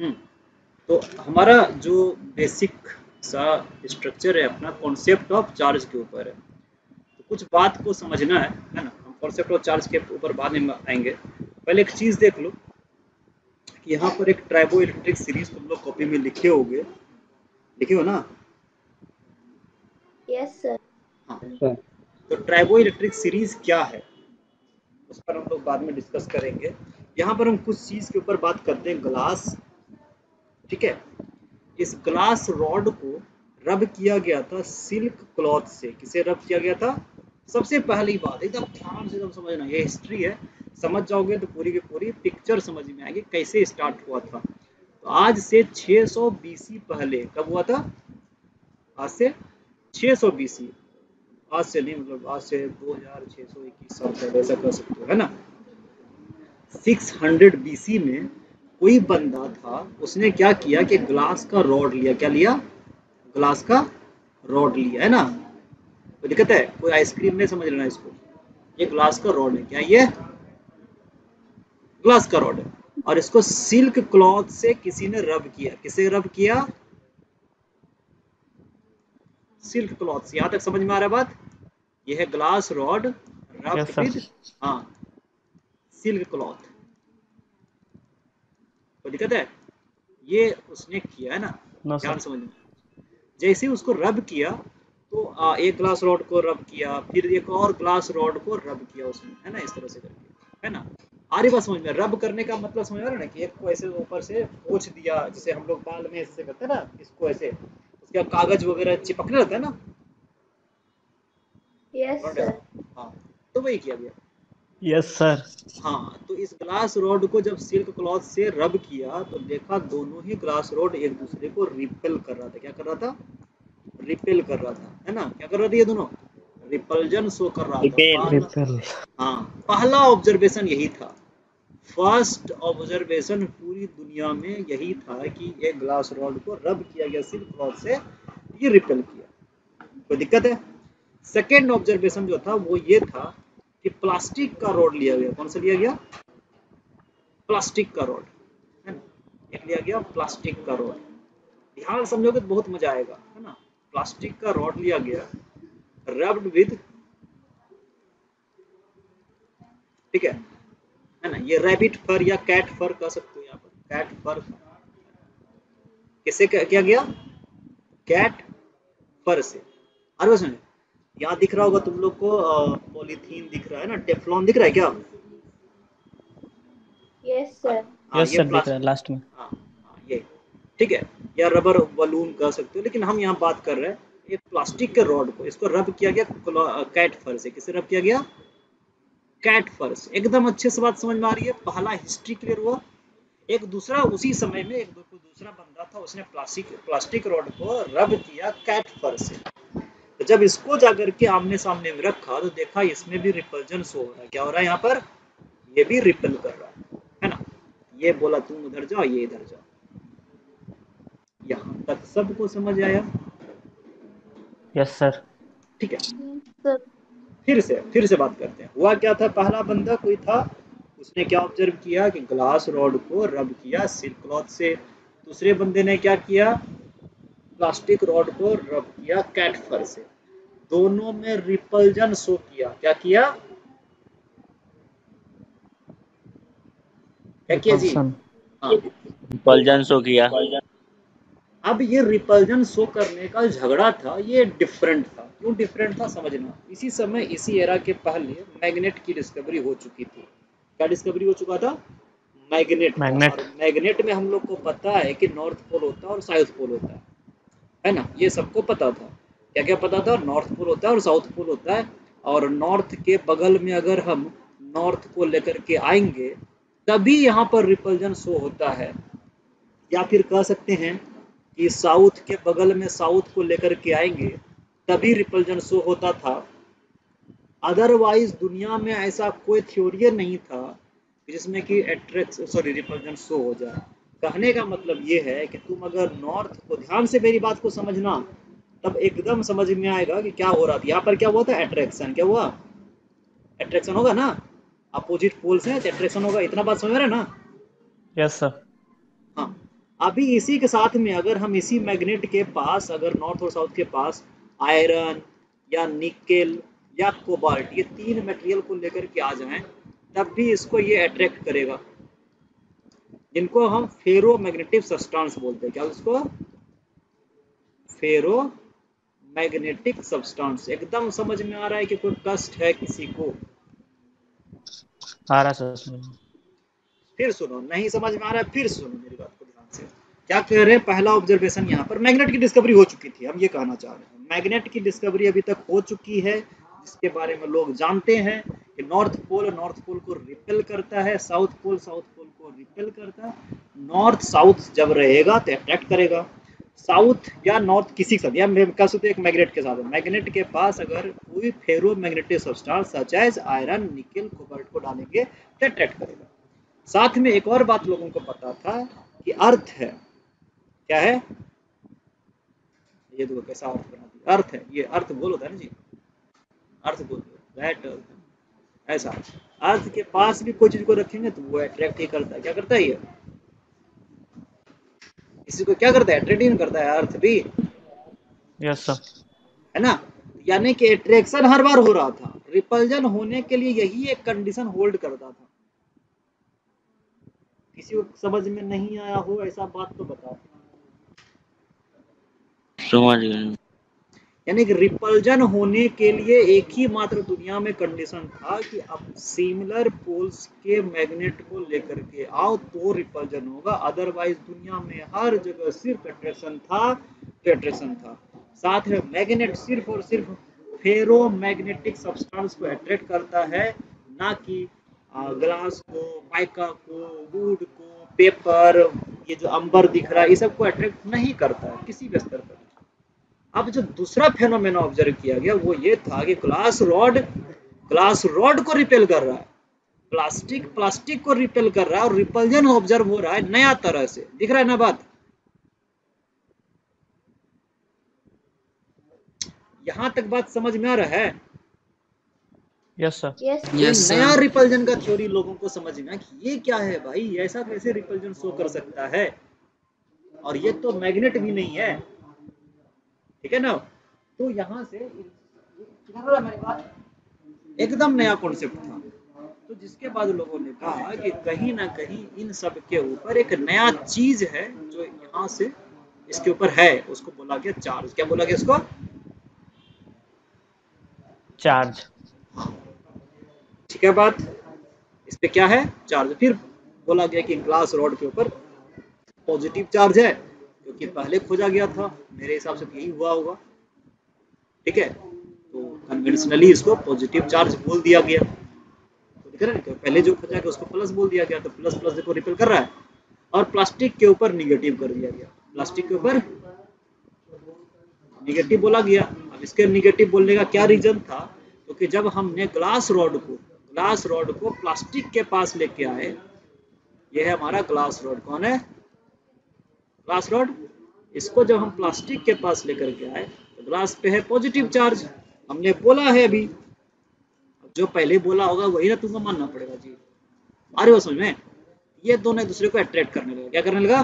हम्म। तो हमारा जो बेसिक सा स्ट्रक्चर है अपना कॉन्सेप्ट ऑफ़ चार्ज के ऊपर है। तो कुछ बात को समझना है है ना? हम कॉन्सेप्ट ऑफ़ चार्ज के ऊपर बाद में आएँगे। पहले एक चीज़ देख लो कि यहाँ पर एक ट्राइबो इलेक्ट्रिक सीरीज़ तुम लोग कॉपी में लिखे होगे। लिखे हो ना? यस सर हाँ। तो ट्राइबो इलेक्ट्रिक सीरीज़ क्या है? उस पर हम लोग बाद में डिस्कस करेंगे। यहाँ पर हम कुछ चीज़ के ऊपर बात करते हैं ग्लास ठीक है? इस ग्लास रॉड को रब किया गया था सिल्क क्लॉथ से। किसे रब किया गया था? सबसे पहली बात, एकदम ध्यान से एकदम समझना, ये हिस्ट्री है। समझ जाओगे तो पूरी की पूरी पिक्चर समझ में आएगी कैसे स्टार्ट हुआ था। तो आज से 600 बीसी पहले, कब हुआ था? आज से 600 बीसी आज से नहीं मतलब आज से 2621 साल पहले, ऐसा कर सकते हो, है ना? 600 बीसी में कोई बंदा था उसने क्या किया कि ग्लास का रॉड लिया। क्या लिया? ग्लास का रॉड लिया है ना? तो दिक्कत है? कोई आइसक्रीम नहीं समझ लेना इसको। ये ग्लास का रॉड है। क्या ये? ग्लास का रॉड है। और इसको सिल्क क्लॉथ से किसी ने रब किया। किसे रब किया? सिल्क क्लॉथ से। यहाँ तक समझ में आ रहा बात? यह है ग्लास रॉड रब हाँ। सिल्क क्लॉथ कोई दिक्कत है। ये उसने किया है ना ध्यान समझ में। जैसे उसको रब किया तो आ, एक ग्लास रॉड को रब किया फिर एक और ग्लास रॉड को रब किया उसने है ना इस तरह से करके है ना। आ रही बात समझ में रब करने का मतलब समझ आ रहा ना कि एक को ऐसे ऊपर से पोछ दिया जैसे हम लोग बाल में ऐसे करते हैं ना इसको ऐसे उसके कागज़ वगैरह चिपकने लगता है ना? यस सर हाँ तो वही किया गया। यस सर हाँ तो इस ग्लास रॉड को जब सिल्क क्लॉथ से रब किया तो देखा दोनों ही ग्लास रोड एक दूसरे को रिपेल कर रहा था। क्या कर रहा था? रिपेल कर रहा था है ना? क्या कर रहा था ये दोनों? रिपल्जन शो कर रहा था. रिपेल हाँ पहला ऑब्जर्वेशन यही था। फ़र्स्ट ऑब्जर्वेशन पूरी दुनिया में यही था कि एक ग्लास रॉड को रब किया गया सिल्क क्लॉथ से ये रिपेल किया। कोई दिक्कत है? सेकेंड ऑब्जर्वेशन जो था वो ये था कि प्लास्टिक का रोड लिया गया। कौन सा लिया गया? प्लास्टिक का रोड, है ना? लिया गया प्लास्टिक का रोड। ध्यान समझोगे तो बहुत मज़ा आएगा, है ना? प्लास्टिक का रॉड लिया गया रब्ड विद ठीक है? है ना? ये रैबिट फर या कैट फर कह सकते हो यहाँ पर। कैट फर किससे क्या किया गया? कैट फर से। अरे सुनिए यहाँ दिख रहा होगा तुम लोग को पॉलीथीन दिख रहा है ना टेफ्लॉन दिख रहा है क्या? यस सर यस सर दिख रहा है लास्ट में। हाँ हाँ, ये ठीक है या रबर बलून कह सकते हो लेकिन हम यहाँ बात कर रहे हैं एक प्लास्टिक के रॉड को इसको रब किया गया कैट फर से किसे रब किया गया? कैट फर से। एकदम अच्छे से बात समझ में आ रही है पहला हिस्ट्री क्लियर हुआ। एक दूसरा उसी समय में एक दूसरा बंदा था उसने प्लास्टिक प्लास्टिक रॉड को रब किया कैट फर से। जब इसको जाकर के आमने सामने में रखा तो देखा इसमें भी रिपल्जन शो हो रहा है। क्या हो रहा है यहाँ पर? ये भी रिपल कर रहा है है ना? ये बोला तुम उधर जाओ ये इधर जाओ। यहाँ तक सबको समझ आया? यस सर ठीक है। सर फिर से फिर से बात करते हैं। हुआ क्या था? पहला बंदा कोई था उसने क्या ऑब्ज़र्व किया कि ग्लास रॉड को रब किया सिल्क क्लॉथ से। दूसरे बंदे ने क्या किया? प्लास्टिक रॉड को रब किया कैट फर से। दोनों में रिपल्जन शो किया। क्या किया? क्या किया जी? हाँ। शो किया। अब ये रिपल्जन शो करने का झगड़ा था ये डिफरेंट था। क्यों डिफरेंट था समझना? इसी समय इसी एरा के पहले मैग्नेट की डिस्कवरी हो चुकी थी। क्या डिस्कवरी हो चुका था? Magnet magnet. मैग्नेट में हम लोग को पता है कि नॉर्थ पोल होता है और साउथ पोल होता है। है ना? ये सबको पता था। क्या क्या पता था? नॉर्थ पोल होता है और साउथ पोल होता है। और नॉर्थ के बगल में अगर हम नॉर्थ को लेकर के आएँगे, तभी यहाँ पर रिपल्जन शो होता है। या फिर कह सकते हैं कि साउथ के बगल में साउथ को लेकर के आएँगे, तभी रिपल्जन शो होता था। अदरवाइज़ दुनिया में ऐसा कोई थ्योरी नहीं था जिसमें कि अट्रैक्ट सॉरी रिपल्जन शो हो जाए। कहने का मतलब ये है कि तुम अगर नॉर्थ को ध्यान से मेरी बात को समझना तब एकदम समझ में आएगा कि क्या हो रहा था। यहाँ पर क्या हुआ था? अट्रैक्शन क्या हुआ? अट्रैक्शन होगा ना? अपोजिट पोल से अट्रैक्शन होगा। इतना बात समझ रहे हैं ना? यस सर हाँ। अभी इसी के साथ में अगर हम इसी मैग्नेट के पास अगर नॉर्थ और साउथ के पास आयरन या निकेल या कोबाल्ट ये तीन मटेरियल को लेकर के आ जाएँ तब भी इसको ये अट्रैक्ट करेगा। जिनको हम फेरो मैग्नेटिक सब्सटेंस बोलते हैं। क्या उसको? Ferromagnetic substance. एकदम समझ में आ रहा है कि कोई कष्ट है किसी को। आ रहा सर फिर सुनो नहीं समझ में आ रहा है फिर सुनो मेरी बात को ध्यान से। क्या कह रहे हैं? पहला ऑब्जर्वेशन यहाँ पर मैग्नेट की डिस्कवरी हो चुकी थी हम ये कहना चाह रहे हैं। मैग्नेट की डिस्कवरी अभी तक हो चुकी है जिसके बारे में लोग जानते हैं कि नॉर्थ पोल नॉर्थ पोल को रिपेल करता है साउथ पोल साउथ पोल को रिपेल करता है। नॉर्थ साउथ जब रहेगा तो अट्रैक्ट करेगा। साउथ या नॉर्थ किसी के साथ, या कह सकते एक मैग्नेट के साथ मैग्नेट के पास अगर कोई ferromagnetic substance such as iron, nickel, cobalt को डालेंगे तो अट्रैक्ट करेगा। साथ में एक और बात लोगों को पता था कि अर्थ है। क्या है? ये देखो कैसा अर्थ बना दिया। अर्थ है। ये अर्थ बोल होता है ना जी? अर्थ दैट अर्थ ऐसा। अर्थ के पास भी कोई चीज़ को रखेंगे तो वो अट्रैक्ट ही करता है। क्या करता है ये? इसी को क्या करता है? अट्रैक्ट करता है अर्थ भी यस सर है ना? यानी कि अट्रैक्शन हर बार हो रहा था। रिपल्जन होने के लिए यही एक कंडीशन होल्ड करता था। किसी को समझ में नहीं आया हो ऐसा बात तो बताओ। समझ गए यानी कि रिपल्जन होने के लिए एक ही मात्र दुनिया में कंडीशन था कि अब सिमिलर पोल्स के मैग्नेट को लेकर के आओ तो रिपल्जन होगा। अदरवाइज़ दुनिया में हर जगह सिर्फ़ अट्रैक्शन था अट्रैक्शन था। साथ में मैग्नेट सिर्फ़ और सिर्फ़ फेरो मैग्नेटिक सब्सटेंस को अट्रैक्ट करता है, ना कि ग्लास को माइका को वुड को पेपर ये जो अंबर दिख रहा है, ये सबको अट्रैक्ट नहीं करता है, किसी भी स्तर पर। अब जो दूसरा फेनोमेना ऑब्ज़र्व किया गया वो ये था कि ग्लास रॉड ग्लास रॉड को रिपेल कर रहा है। प्लास्टिक प्लास्टिक को रिपेल कर रहा है और रिपल्जन ऑब्ज़र्व हो रहा है नया तरह से। दिख रहा है ना बात? यहाँ तक बात समझ में आ रहा है? यस सर यस ये नया रिपल्जन का थ्योरी लोगों को समझ में कि ये क्या है भाई? ऐसा कैसे रिपल्जन शो कर सकता है? और ये तो मैग्नेट भी नहीं है। ठीक है ना? तो यहाँ से? एकदम नया कॉन्सेप्ट था। तो जिसके बाद लोगों ने कहा कि कहीं ना कहीं इन सब के ऊपर एक नया चीज़ है जो यहाँ से इसके ऊपर है। उसको बोला गया चार्ज क्या बोला गया इसको चार्ज ठीक है बात। इस पे क्या है? चार्ज फिर बोला गया कि ग्लास रॉड के ऊपर पॉजिटिव चार्ज है। क्योंकि पहले खोजा गया था, मेरे हिसाब से तो यही हुआ होगा। ठीक है? तो कन्वेंशनली इसको पॉजिटिव चार्ज बोल दिया गया। तो दिख रहा है पहले जो खोजा गया, उसको प्लस बोल दिया गया तो प्लस प्लस देखो रिपेल कर रहा है। और प्लास्टिक के ऊपर निगेटिव कर दिया गया। प्लास्टिक के ऊपर निगेटिव बोला गया। अब इसके निगेटिव बोलने का क्या रीजन था? क्योंकि जब हमने ग्लास रॉड को ग्लास रॉड को प्लास्टिक के पास लेके आए, ये है हमारा ग्लास रॉड कौन है? ग्लास रॉड इसको जब हम प्लास्टिक के पास लेकर के आए तो ग्लास पे है पॉजिटिव चार्ज हमने बोला है अभी। जो पहले बोला होगा, वही ना तुमको मानना पड़ेगा जी। आ रही हो समझ में? ये दोनों एक दूसरे को अट्रैक्ट करने लगा। क्या करने लगा?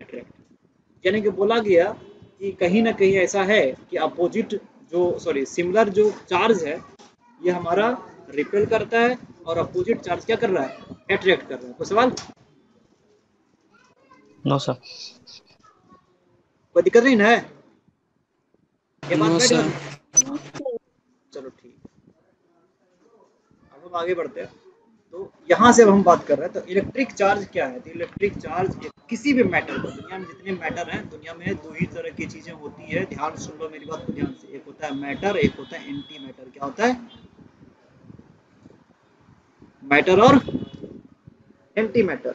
अट्रैक्ट यानी कि बोला गया कि कहीं ना कहीं ऐसा है कि अपोजिट जो सॉरी सिमिलर जो चार्ज है, ये हमारा रिपेल करता है और अपोजिट चार्ज क्या कर रहा है? अट्रैक्ट कर रहा है। कोई सवाल? नो सर कोई दिक्कत नहीं ना है? ये बात नो सर चलो ठीक। अब हम आगे बढ़ते हैं। तो यहाँ से अब हम बात कर रहे हैं तो इलेक्ट्रिक चार्ज क्या है? तो इलेक्ट्रिक चार्ज किसी भी मैटर को दुनिया में जितने मैटर हैं दुनिया में दो ही तरह की चीज़ें होती है। ध्यान सुन लो मेरी बात को ध्यान से। एक होता है मैटर एक होता है एंटी मैटर क्या होता है? मैटर और एंटी मैटर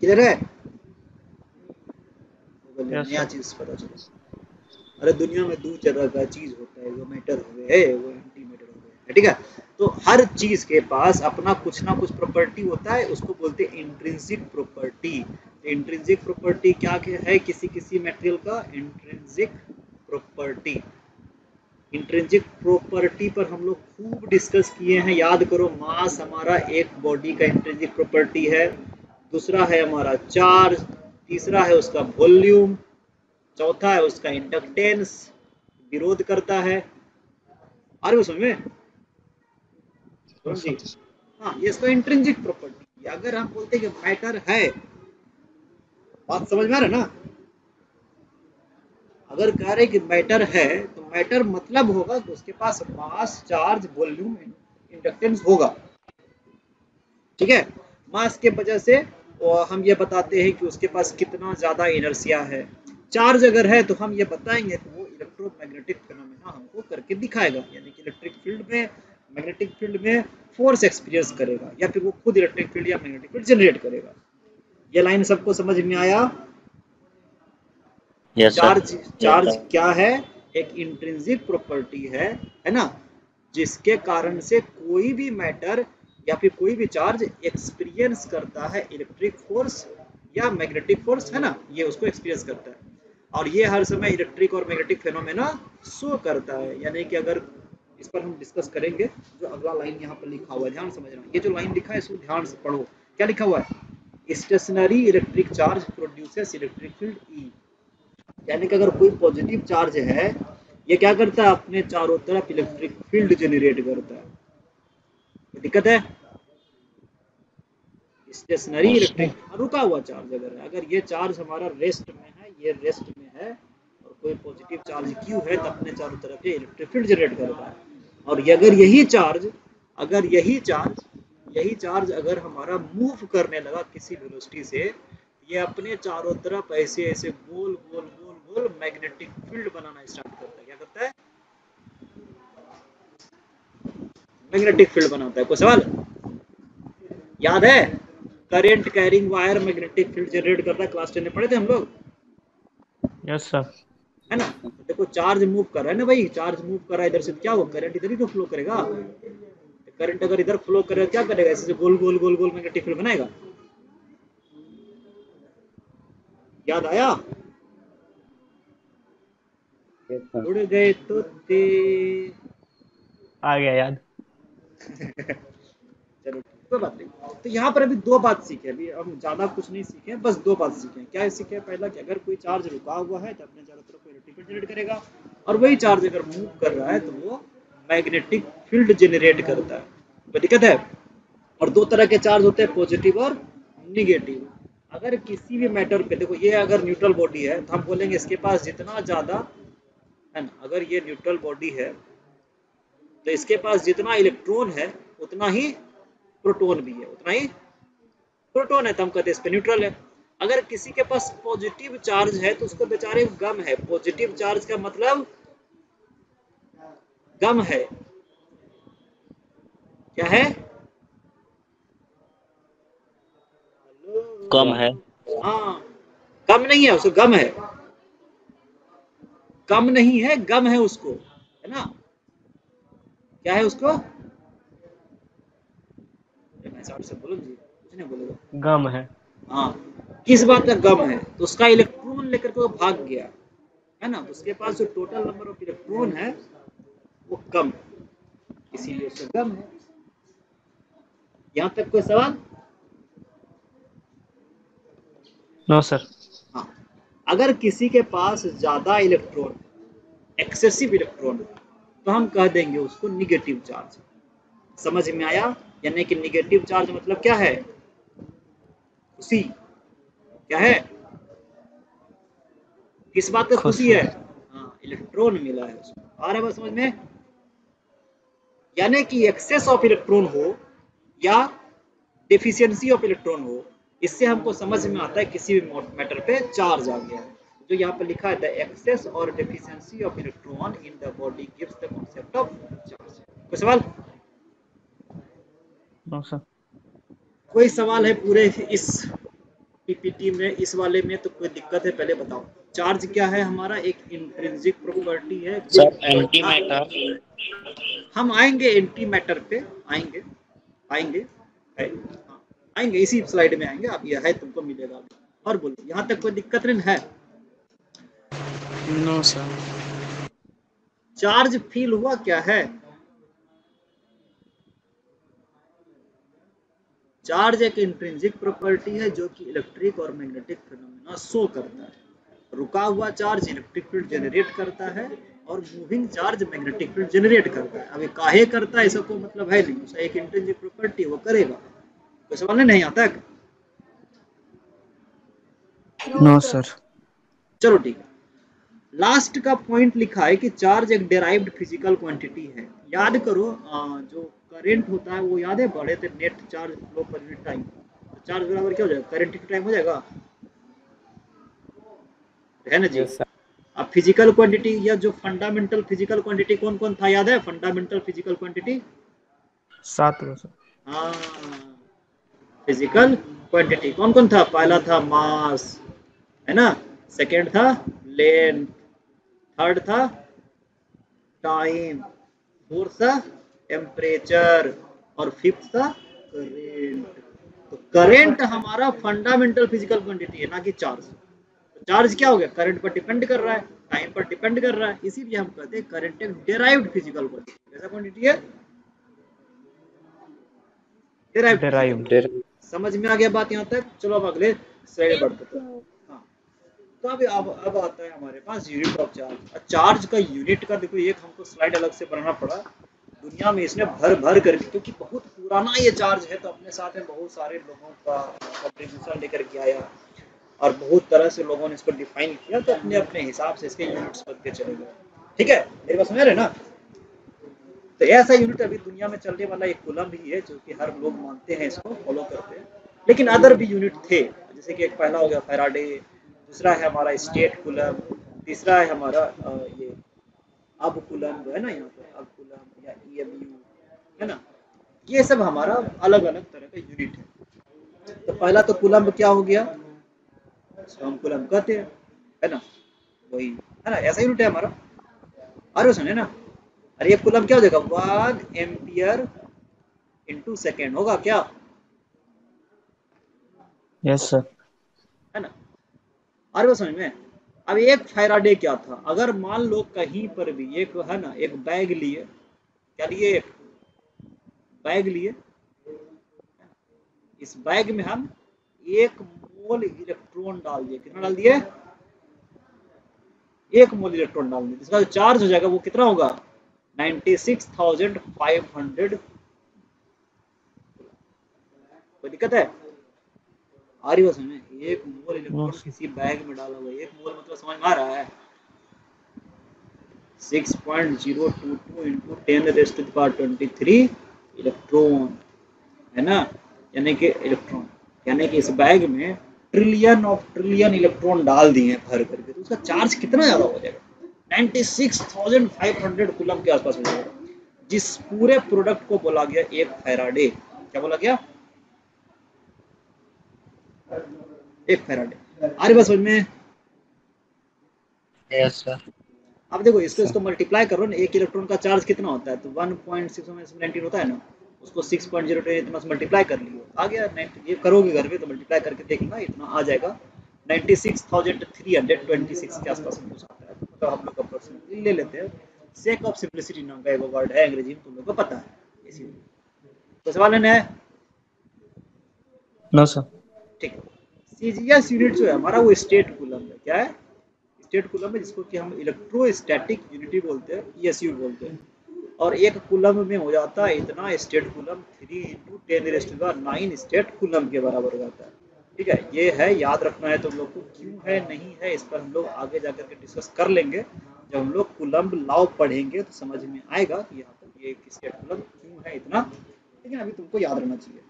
किधर है? नया चीज़ पता चला। अरे दुनिया में दो तरह का चीज़ होता है वो मैटर है वो एंटी मैटर है ठीक है? तो हर चीज़ के पास अपना कुछ ना कुछ प्रॉपर्टी होता है उसको बोलते हैं इंट्रिंसिक प्रॉपर्टी इंट्रिंसिक प्रॉपर्टी क्या है किसी किसी मटेरियल का? इंट्रिंसिक प्रॉपर्टी इंट्रिंसिक प्रॉपर्टी पर हम लोग खूब डिस्कस किए हैं याद करो मास हमारा एक बॉडी का इंट्रिंसिक प्रॉपर्टी है। दूसरा है हमारा चार्ज तीसरा है उसका वॉल्यूम चौथा है उसका इंडक्टेंस विरोध करता है। आ रही समझ में? हाँ। ये इसका इंट्रिंसिक प्रॉपर्टी अगर हम बोलते हैं कि मैटर है बात समझ में आ रहा है ना? अगर कह रहे कि मैटर है तो मैटर मतलब होगा कि उसके पास मास चार्ज वॉल्यूम इंडक्टेंस होगा। ठीक है? मास के वजह से और हम ये बताते हैं कि उसके पास कितना ज़्यादा इनर्सिया है। चार्ज अगर है तो हम ये बताएँगे तो वो इलेक्ट्रोमैग्नेटिक फिनोमेना हमको करके दिखाएगा। यानी कि इलेक्ट्रिक फ़ील्ड में मैग्नेटिक फ़ील्ड में फोर्स एक्सपीरियंस करेगा या फिर वो खुद इलेक्ट्रिक फ़ील्ड या मैग्नेटिक फ़ील्ड जनरेट करेगा। ये लाइन सबको समझ में आया? सर चार्ज चार्ज क्या है? एक इंट्रिंसिक प्रॉपर्टी है है ना? जिसके कारण से कोई भी मैटर या फिर कोई भी चार्ज एक्सपीरियंस करता है इलेक्ट्रिक फोर्स या मैग्नेटिक फोर्स है ना? ये उसको एक्सपीरियंस करता है। और ये हर समय इलेक्ट्रिक और मैग्नेटिक फेनोमेना शो करता है। यानी कि अगर इस पर हम डिस्कस करेंगे, जो अगला लाइन यहाँ पर लिखा हुआ है, ध्यान समझना। ये जो लाइन लिखा है, इसको ध्यान से पढ़ो। क्या लिखा हुआ है? Stationary electric charge produces electric field E यानी कि अगर कोई पॉजिटिव चार्ज है, ये क्या करता है? अपने चारों तरफ़ इलेक्ट्रिक फ़ील्ड जनरेट करता है। दिक्कत है? स्टेशनरी इलेक्ट्रिक रुका हुआ चार्ज अगर है। अगर ये चार्ज हमारा रेस्ट में है ये रेस्ट में है और कोई पॉजिटिव चार्ज क्यू है तो अपने चारों तरफ़ ये इलेक्ट्रिक फ़ील्ड जनरेट कर रहा है। और ये अगर यही चार्ज अगर यही चार्ज यही चार्ज अगर हमारा मूव करने लगा किसी वेलोसिटी से ये अपने चारों तरफ़ ऐसे ऐसे गोल गोल गोल गोल मैग्नेटिक फ़ील्ड बनाना स्टार्ट करता है। क्या करता है? मैग्नेटिक फ़ील्ड बनाता है कोई सवाल? याद है? Current carrying wire magnetic field generate करता है क्लास टेन में पढ़े थे हम लोग? यस सर है ना? देखो चार्ज मूव कर रहा है ना भाई? चार्ज मूव कर रहा है इधर से तो क्या होगा करंट इधर ही तो फ्लो करेगा। करंट अगर इधर फ्लो करेगा क्या करेगा? ऐसे गोल गोल गोल गोल मैग्नेटिक फ़ील्ड बनाएगा। याद आया? उड़ गए तो ते आ गया याद। चलो, कोई बात नहीं। तो यहाँ पर अभी दो बात सीखे अभी हम ज़्यादा कुछ नहीं सीखे बस दो बात सीखे क्या सीखे पहला कि अगर कोई चार्ज रुका हुआ है तो अपने चारों तरफ़ इलेक्ट्रिक फ़ील्ड जनरेट करेगा। और वही चार्ज अगर मूव कर रहा है तो वो मैग्नेटिक फ़ील्ड जनरेट करता है। कोई दिक्कत है? और दो तरह के चार्ज होते हैं पॉजिटिव और निगेटिव अगर किसी भी मैटर पे, देखो, ये अगर न्यूट्रल बॉडी है तो हम बोलेंगे इसके पास जितना ज़्यादा, है ना? अगर ये न्यूट्रल बॉडी है तो इसके पास जितना इलेक्ट्रॉन है उतना ही प्रोटोन भी है उतना ही प्रोटोन है तो हम कहते हैं इस पे न्यूट्रल है। अगर किसी के पास पॉजिटिव चार्ज है तो उसको बेचारे गम है। पॉजिटिव चार्ज का मतलब गम है। क्या है? कम है। हाँ कम नहीं है उसको गम है। कम नहीं है गम है उसको है ना? क्या है उसको? गम है। हाँ किस बात का गम है? तो उसका इलेक्ट्रॉन लेकर के वो भाग गया है ना? तो उसके पास जो टोटल नंबर ऑफ़ इलेक्ट्रॉन है वो कम इसीलिए उसका गम है। यहाँ तक कोई सवाल? नो सर हाँ। अगर किसी के पास ज़्यादा इलेक्ट्रॉन एक्सेसिव इलेक्ट्रॉन तो हम कह देंगे उसको निगेटिव चार्ज समझ में आया? यानी कि निगेटिव चार्ज मतलब क्या है? खुशी। क्या है? किस बात का खुशी। है? हाँ इलेक्ट्रॉन मिला है उसको आ रहा है समझ में? यानी कि एक्सेस ऑफ़ इलेक्ट्रॉन हो या डेफिशिएंसी ऑफ़ इलेक्ट्रॉन हो इससे हमको समझ में आता है किसी भी मैटर पे चार्ज आ गया है। जो यहाँ पर लिखा है द एक्सेस और deficiency of electron in the body gives the concept of charge कोई सवाल? नो सर कोई सवाल है पूरे इस पीपीटी में इस वाले में? तो कोई दिक्कत है पहले बताओ। चार्ज क्या है? हमारा एक इंट्रिंसिक प्रॉपर्टी है सर एंटी मैटर हम आएँगे एंटी मैटर पे। आएँगे आएँगे हाँ, आएँगे इसी स्लाइड में आएँगे। आप यह है तुमको मिलेगा। और बोलो यहाँ तक कोई दिक्कत नहीं है? नो सर चार्ज फील हुआ क्या है? चार्ज एक इंट्रिंसिक प्रॉपर्टी है जो कि इलेक्ट्रिक और मैग्नेटिक फिनोमेना शो करता है। रुका हुआ चार्ज इलेक्ट्रिक फ़ील्ड जनरेट करता है और moving charge magnetic field generate करता है। अभी काहे करता है ऐसा कोई मतलब है नहीं। उसका एक इंट्रिंसिक प्रॉपर्टी वो करेगा। कोई सवाल नहीं आता है नो सर चलो ठीक है। लास्ट का पॉइंट लिखा है कि चार्ज एक डेराइव्ड फ़िज़िकल क्वांटिटी है। याद करो जो करंट होता है वो याद है? बढ़े थे नेट चार्ज फ्लो पर यूनिट टाइम तो चार्ज बराबर क्या हो जाएगा? करंट टाइम हो जाएगा? है ना जी? Yes, अब फ़िज़िकल क्वांटिटी या जो फंडामेंटल फ़िज़िकल क्वांटिटी कौन कौन था याद है? फंडामेंटल फ़िज़िकल क्वांटिटी सात हाँ। फ़िज़िकल क्वांटिटी कौन कौन था? पहला था मास है ना? सेकंड था लेंथ थर्ड था टाइम फोर्थ था टेम्परेचर और फिफ्थ था करेंट तो करेंट हमारा फंडामेंटल फ़िज़िकल क्वांटिटी है ना कि चार्ज तो चार्ज क्या हो गया? करंट पर डिपेंड कर रहा है टाइम पर डिपेंड कर रहा है। इसीलिए हम कहते हैं करंट एक डेराइव्ड फ़िज़िकल क्वांटिटी कैसा क्वांटिटी है? डेराइव्ड डेराइव्ड समझ में आ गया बात यहाँ तक? चलो अब अगले स्लाइड बढ़ते हैं हाँ। तो अब अब अब आता है हमारे पास यूनिट ऑफ़ चार्ज चार्ज का यूनिट का देखो, एक हमको स्लाइड अलग से बनाना पड़ा। दुनिया में इसने भर भर कर क्योंकि बहुत पुराना ये चार्ज है तो अपने साथ में बहुत सारे लोगों का कंट्रीब्यूशन लेकर के आया। और बहुत तरह से लोगों ने इसको डिफाइन किया तो अपने अपने हिसाब से इसके यूनिट्स बनते चले गए। ठीक है? मेरे पास समझ रहे ना? तो ऐसा यूनिट अभी दुनिया में चलने वाला एक कुलम ही है, जो कि हर लोग मानते हैं इसको फॉलो करते हैं। लेकिन अदर भी यूनिट थे, जैसे कि एक पहला हो गया फैराडे दूसरा है हमारा स्टेट कुलम, तीसरा है हमारा ये अब कुलम जो है ना यहाँ पर, अब कुलम या ई है ना? ये सब हमारा अलग अलग तरह का यूनिट है। तो पहला तो कुलम क्या हो गया? इसको हम कुलम कहते हैं, है ना? वही, है ना? ऐसा यूनिट है हमारा। अरे सुने ना? अरे ये कुलम क्या हो जाएगा वन एम्पियर इंटू सेकेंड होगा क्या? यस सर है ना अरे वो समझ में? अब एक फैराडे क्या था? अगर मान लो कहीं पर भी एक है ना एक बैग लिए क्या लिए एक बैग लिए। इस बैग में हम एक मोल इलेक्ट्रॉन डाल दिए। कितना डाल दिए? एक मोल इलेक्ट्रॉन डाल दिए। इसका जो चार्ज हो जाएगा वो कितना होगा? 96,500 कोई दिक्कत है? आ रही बात समझ में एक मोल इलेक्ट्रॉन किसी बैग में डाला हुआ है एक मोल मतलब समझ में आ रहा है। 6.022 into 10 raised to the power 23 electron है ना? यानी कि इलेक्ट्रॉन यानी कि इस बैग में ट्रिलियन ऑफ़ ट्रिलियन इलेक्ट्रॉन डाल दिए हैं भर करके तो उसका चार्ज कितना ज़्यादा हो जाएगा? 96,500 कूलम के आसपास हो जाएगा। जिस पूरे प्रोडक्ट को बोला गया एक फैराडे क्या बोला गया? एक फैराडे आ रही बात समझ में Yes, sir. अब देखो इसको इसको मल्टीप्लाई करो ना एक इलेक्ट्रॉन का चार्ज कितना होता है? तो 1.6 होता है ना उसको 6.0 इतना से मल्टीप्लाई कर लियो। आ गया 90 ये करोगे घर पे तो मल्टीप्लाई करके देखना इतना आ जाएगा। 96,326 के आसपास कुछ आता है। तो हम लोग अप्रोक्सीमेटली ले लेते हैं। सेक ऑफ़ सिंपलिसिटी नाम का एक वर्ड है अंग्रेज़ी में तुम लोग को पता है। इसीलिए। तो सवाल है नो? सर ठीक सीजीएस यूनिट जो है, हमारा वो स्टेट कूलम है। क्या है? स्टेट कूलम है जिसको कि हम इलेक्ट्रोस्टैटिक यूनिटी बोलते हैं ईएसयू बोलते हैं। और एक कूलम में हो जाता है इतना statcoulomb three into ten raised nine statcoulomb के बराबर हो जाता है। ठीक है? ये है, याद रखना है तुम लोग को, क्यों है, नहीं है, इस पर हम लोग आगे जाकर के डिस्कस कर लेंगे। जब हम लोग कुलम्ब लॉ पढ़ेंगे तो समझ में आएगा कि यहाँ पर ये स्टेट कूलम क्यों है इतना। लेकिन अभी तुमको याद रखना चाहिए।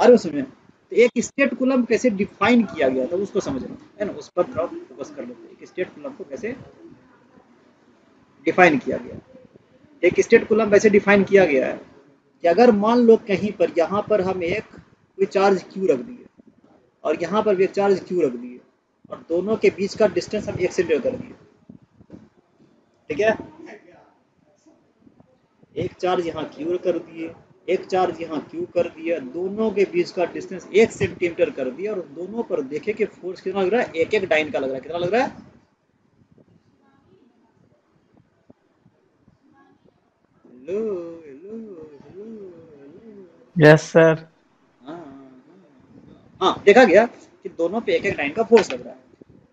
अरे उसमें तो एक स्टेट कुलम कैसे डिफाइन किया गया था उसको समझना है ना? उस पर थोड़ा फोकस कर लेते एक स्टेट कुलम को कैसे डिफाइन किया गया? एक स्टेट कुलम वैसे डिफाइन किया गया है कि अगर मान लो कहीं पर, यहाँ पर हम एक कोई चार्ज क्यू रख दिए और यहाँ पर भी एक चार्ज क्यू रख दिए और दोनों के बीच का डिस्टेंस हम एक सेंटीमीटर कर दिए, ठीक है? एक चार्ज यहाँ क्यू कर दिए एक चार्ज यहाँ क्यू कर दिया दोनों के बीच का डिस्टेंस एक सेंटीमीटर कर दिया और दोनों पर देखे कि फोर्स कितना लग रहा है? एक एक डाइन का लग रहा है। कितना लग रहा है? Hello hello hello yes sir हाँ हाँ देखा गया कि दोनों पे एक एक डाइन का फोर्स लग रहा है।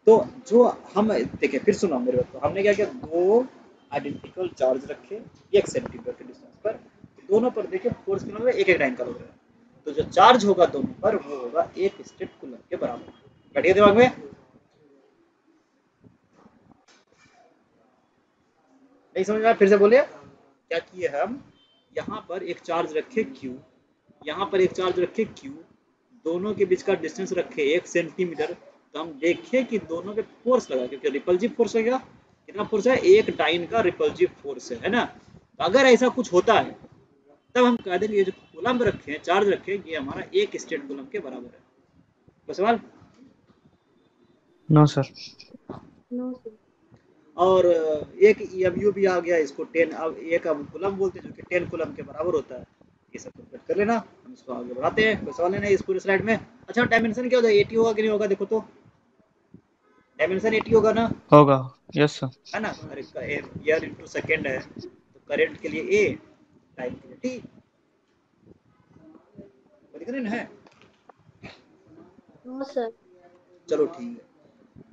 तो जो हम देखे फिर सुनो मेरे बात को। हमने क्या किया? दो आइडेंटिकल चार्ज रखे एक सेंटीमीटर के डिस्टेंस पर। दोनों पर देखिए फोर्स कितना लग रहा है एक एक टाइम का लग रहा है। तो जो चार्ज होगा दोनों पर, वो होगा एक स्टेट कूलम के बराबर। बैठिए दिमाग में। नहीं समझ में फिर से बोलिए। क्या किए हम? यहाँ पर एक चार्ज रखे क्यू यहाँ पर एक चार्ज रखे Q दोनों के बीच का डिस्टेंस रखे एक सेंटीमीटर तो हम देखें कि दोनों पे फोर्स लगा क्योंकि रिपल्जिव फोर्स लगेगा कितना फोर्स है? एक डाइन का रिपल्जिव फोर्स है है ना? तो अगर ऐसा कुछ होता है तब हम कह देंगे ये जो कूलम रखे हैं चार्ज रखे हैं ये हमारा एक स्टेट कूलम के बराबर है। कोई सवाल? नो सर नो सर और एक EMU भी आ गया इसको 10 अब एक अब कूलम बोलते हैं जो कि 10 कूलम के बराबर होता है। ये सब कंप्लीट कर लेना हम इसको आगे बढ़ाते हैं। कोई सवाल नहीं है इस पूरे स्लाइड में। अच्छा डायमेंशन क्या होता है? 80 होगा कि नहीं होगा देखो तो। डायमेंशन 80 होगा ना? होगा। यस सर है ना? अरे ईयर इनटू सेकंड है। तो करंट के लिए ए टाइम के लिए टी दिख रही ना है सर चलो ठीक है।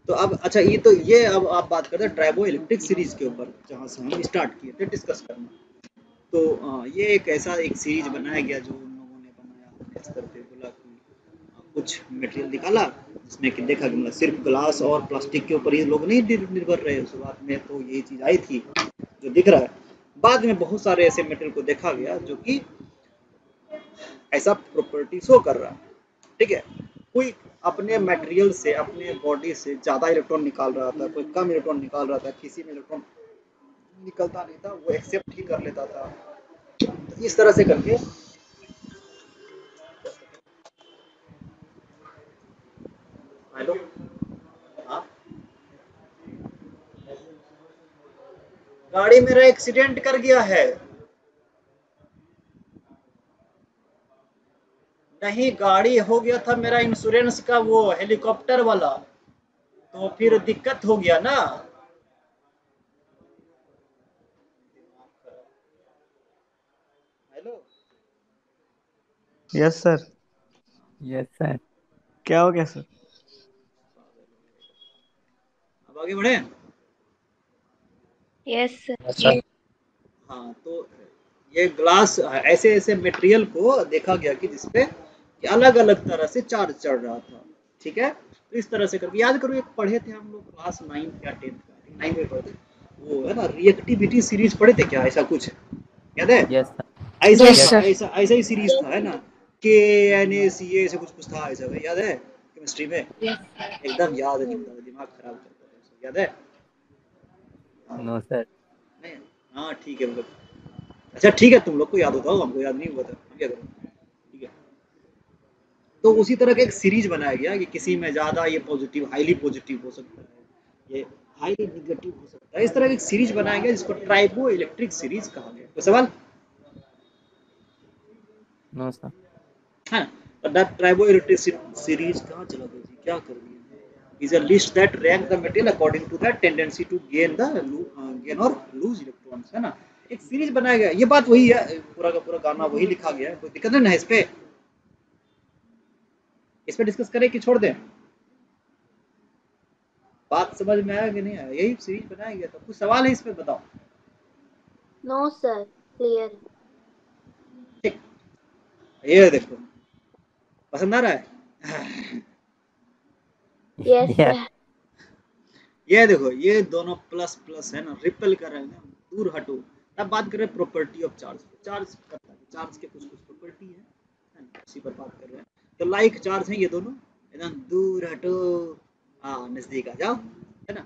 तो अब अच्छा ये तो ये अब आप बात करते हैं ट्राइबो इलेक्ट्रिक सीरीज़ के ऊपर जहाँ से हम स्टार्ट किए थे डिस्कस करना। तो अ, ये एक ऐसा एक सीरीज़ बनाया गया जो उन लोगों ने बनाया। स्तर पे बोला कि कुछ मटेरियल निकाला जिसमें कि देखा कि मतलब सिर्फ़ ग्लास और प्लास्टिक के ऊपर ये लोग नहीं निर्भर रहे। शुरुआत में तो ये चीज़ आई थी जो दिख रहा है। बाद में बहुत सारे ऐसे मटेरियल को देखा गया जो कि ऐसा प्रॉपर्टी शो कर रहा है। ठीक है? कोई अपने मटेरियल से, अपने बॉडी से ज़्यादा इलेक्ट्रॉन निकाल रहा था, कोई कम इलेक्ट्रॉन निकाल रहा था, किसी में इलेक्ट्रॉन निकलता नहीं था, वो एक्सेप्ट ही कर लेता था। तो इस तरह से करके हेलो गाड़ी मेरा एक्सीडेंट कर गया है। नहीं गाड़ी हो गया था मेरा इंश्योरेंस का वो हेलीकॉप्टर वाला। तो फिर दिक्कत हो गया ना। Hello. Yes sir yes sir क्या हो गया सर अब आगे बढ़े। यस सर सर हाँ तो ये ग्लास ऐसे ऐसे मटेरियल को देखा गया कि जिसपे अलग अलग तरह से चार्ज चढ़ रहा था ठीक है? तो इस तरह से करके याद करो एक पढ़े थे हम लोग क्लास नाइन्थ या टेंथ का नाइन्थ में पढ़े थे। वो है ना रिएक्टिविटी सीरीज़ पढ़े थे क्या ऐसा कुछ? याद है? यस सर ऐसा Yes, ही ऐसा ऐसा ही सीरीज़ था है ना? के एन ए सी ए ऐसे कुछ कुछ था ऐसा याद है? केमिस्ट्री में? एकदम याद नहीं होता दिमाग खराब करता था याद है? नो सर नहीं हाँ ठीक है मतलब। अच्छा ठीक है तुम लोग को याद होता हो हमको याद नहीं हुआ था क्या करें? ठीक है। तो उसी तरह का एक सीरीज़ बनाया गया कि किसी में ज़्यादा ये पॉजिटिव हाईली पॉजिटिव हो सकता है ये हाईली निगेटिव हो सकता है। इस तरह का एक सीरीज़ बनाया गया जिसको ट्राइबो इलेक्ट्रिक सीरीज़ कहा गया। तो सवाल? नो सर हाँ दैट ट्राइबो इलेक्ट्रिक सीरीज़ कहाँ चला गया जी? क्या कर दिया is a list that rank the material according to the tendency to gain the uh, gain or lose electrons है ना? एक सीरीज़ बनाया गया। ये बात वही है पूरा का पूरा गाना वही लिखा गया है कोई दिक्कत नहीं ना इस पे। इस पे डिस्कस करें कि छोड़ दें। बात समझ में आया कि नहीं आया? यही सीरीज़ बनाया गया था। कुछ सवाल है इस पे बताओ। नो सर क्लियर ठीक। ये देखो। पसंद आ रहा है? Yes Yeah. ये देखो ये दोनों प्लस प्लस है ना रिपल कर रहे हैं ना दूर हटो। अब बात करें प्रॉपर्टी ऑफ़ चार्ज चार्ज करता है चार्ज के कुछ कुछ प्रॉपर्टी है है ना? उसी पर बात कर रहे हैं। तो लाइक चार्ज है ये दोनों एकदम दूर हटो। हाँ नज़दीक आ जाओ है ना।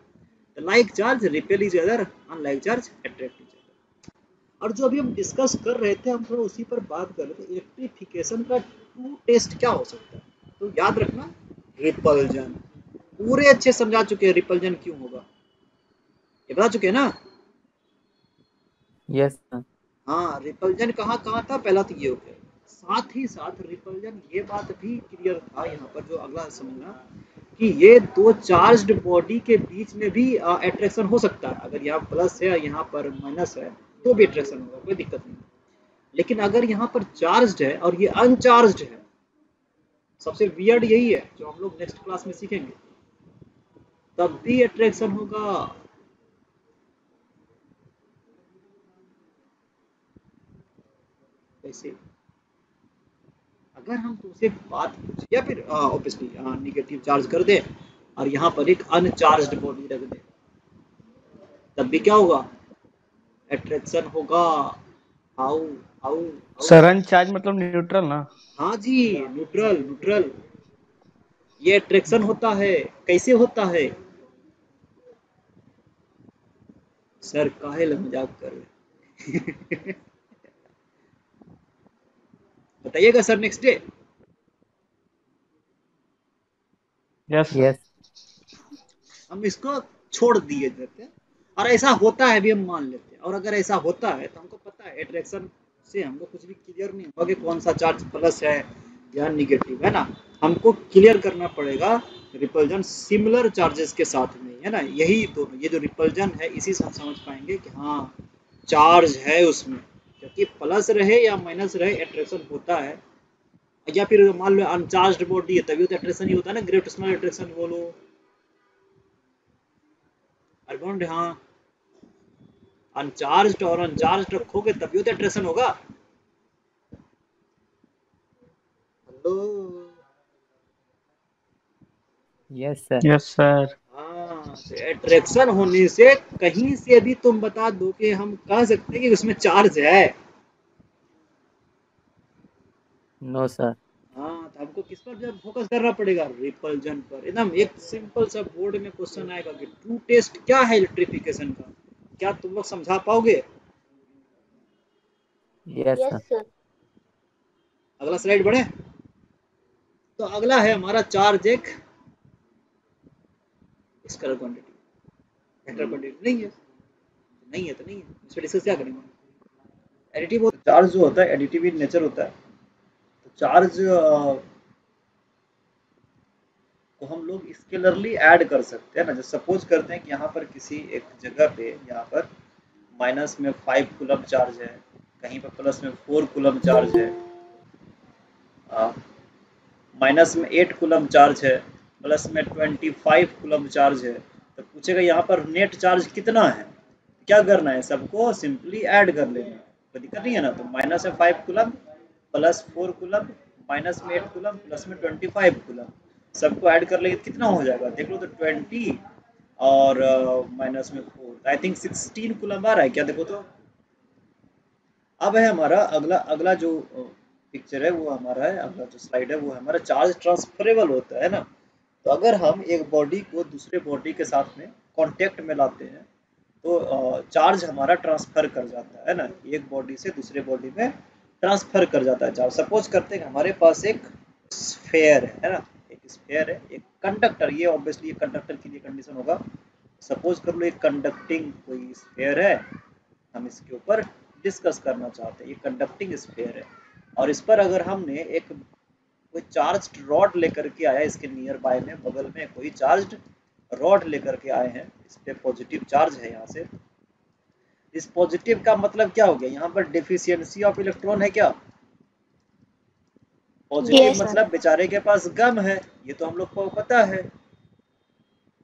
तो like charge repel each other unlike charge attract each other और जो अभी हम डिस्कस कर रहे थे हम थोड़ा उसी पर बात कर रहे थे इलेक्ट्रिफिकेशन का टू टेस्ट क्या हो सकता है? तो याद रखना रिपल्जन पूरे अच्छे समझा चुके हैं रिपल्जन क्यों होगा? ये बता चुके हैं ना? यस हाँ रिपल्जन कहाँ कहाँ था? पहला तो ये हो गया। साथ ही साथ रिपल्जन ये बात भी क्लियर था यहाँ पर जो अगला समझना कि ये दो चार्ज्ड बॉडी के बीच में भी अट्रैक्शन हो सकता है। अगर यहाँ प्लस है यहाँ पर माइनस है तो भी अट्रैक्शन होगा कोई दिक्कत नहीं। लेकिन अगर यहाँ पर चार्ज्ड है और ये अनचार्ज्ड है सबसे वियर्ड यही है जो हम लोग नेक्स्ट क्लास में सीखेंगे। तब भी अट्रैक्शन होगा। कैसे अगर हम तुमसे बात या फिर ऑब्वियसली निगेटिव चार्ज कर दे और यहाँ पर एक अनचार्ज बॉडी रख दे तब भी क्या होगा? अट्रैक्शन होगा। हाउ हाउ सर अनचार्ज मतलब न्यूट्रल ना? हाँ जी न्यूट्रल न्यूट्रल ये अट्रैक्शन होता है। कैसे होता है? सर काहे ला मज़ाक कर रहे बताइएगा sir next day yes Yes. हम इसको छोड़ दिए देते हैं। और ऐसा होता है भी हम मान लेते हैं। और अगर ऐसा होता है तो हमको पता है एट्रैक्शन से हमको कुछ भी क्लियर नहीं होगा कि कौन सा चार्ज प्लस है या निगेटिव है ना? हमको क्लियर करना पड़ेगा रिपल्जन सिमिलर चार्जेस के साथ में है ना? यही दोनों ये जो रिपल्जन है, इसी से हम समझ पाएँगे कि हाँ चार्ज है उसमें। क्योंकि प्लस रहे या माइनस रहे अट्रैक्शन होता है। या फिर मान लो अनचार्ज बॉडी है, तभी तो अट्रैक्शन ही होता है ना? ग्रेविटेशनल अट्रैक्शन बोलो। अर्गोंड हाँ। अनचार्ज और अनचार्ज रखोगे, तभी तो अट्रैक्शन होगा। Hello Yes, sir. Yes sir हाँ अट्रैक्शन होने से कहीं से भी तुम बता दो कि हम कह सकते हैं कि उसमें चार्ज है No, sir. हाँ तो हमको किस पर जब फोकस करना पड़ेगा रिपल्जन पर एकदम एक सिंपल सा बोर्ड में क्वेश्चन आएगा कि ट्रू टेस्ट क्या है इलेक्ट्रिफिकेशन का क्या तुम लोग समझा पाओगे Yes, sir. sir. अगला स्लाइड बढ़े तो अगला है हमारा चार्ज एक स्केलर क्वांटिटी वेक्टर क्वांटिटी नहीं है। नहीं है तो नहीं है। इस पर डिस्कस क्या करेंगे? एडिटिव चार्ज जो होता है एडिटिव इन नेचर होता है तो चार्ज को हम लोग स्केलरली ऐड कर सकते हैं ना। जैसे सपोज़ करते हैं कि यहाँ पर किसी एक जगह पे यहाँ पर माइनस में फाइव कुलम चार्ज है कहीं पर प्लस में फोर कुलम चार्ज है माइनस में एट कुलम चार्ज है प्लस में ट्वेंटी फाइव कुलम चार्ज है तो पूछेगा यहाँ पर नेट चार्ज कितना है? क्या करना है सबको? सिंपली ऐड कर लेना। है कोई दिक्कत नहीं है ना? तो माइनस में five coulomb plus four coulomb minus में एट कुलम प्लस में ट्वेंटी फाइव कुलम सबको ऐड कर लेंगे, कितना हो जाएगा? देख लो तो ट्वेंटी और माइनस में four. I think sixteen coulomb आ रहा है क्या? देखो तो। अब है हमारा अगला अगला जो पिक्चर है, वो हमारा है, अगला जो स्लाइड है, वो हमारा चार्ज ट्रांसफरेबल होता है ना? तो अगर हम एक बॉडी को दूसरे बॉडी के साथ में कॉन्टेक्ट में लाते हैं तो चार्ज हमारा ट्रांसफ़र कर जाता है ना? एक बॉडी से दूसरे बॉडी में ट्रांसफ़र कर जाता है चार्ज सपोज़ करते हैं हमारे पास एक स्फेयर है ना? एक स्फेयर है, एक कंडक्टर ये ऑब्वियसली ये कंडक्टर के लिए कंडीशन होगा। सपोज़ कर लो, एक कंडक्टिंग कोई स्फेयर है, हम इसके ऊपर डिस्कस करना चाहते हैं। ये कंडक्टिंग स्फेयर है। और इस पर अगर हमने एक कोई चार्ज रॉड लेकर के आया इसके नियर बाय में बगल में कोई चार्ज रॉड लेकर के आए हैं। इस पे पॉजिटिव चार्ज है यहाँ से। इस पॉजिटिव का मतलब क्या हो गया? यहाँ पर डिफिशियंसी ऑफ़ इलेक्ट्रॉन है क्या? पॉजिटिव मतलब बेचारे के पास गम है। ये तो हम लोग को पता है।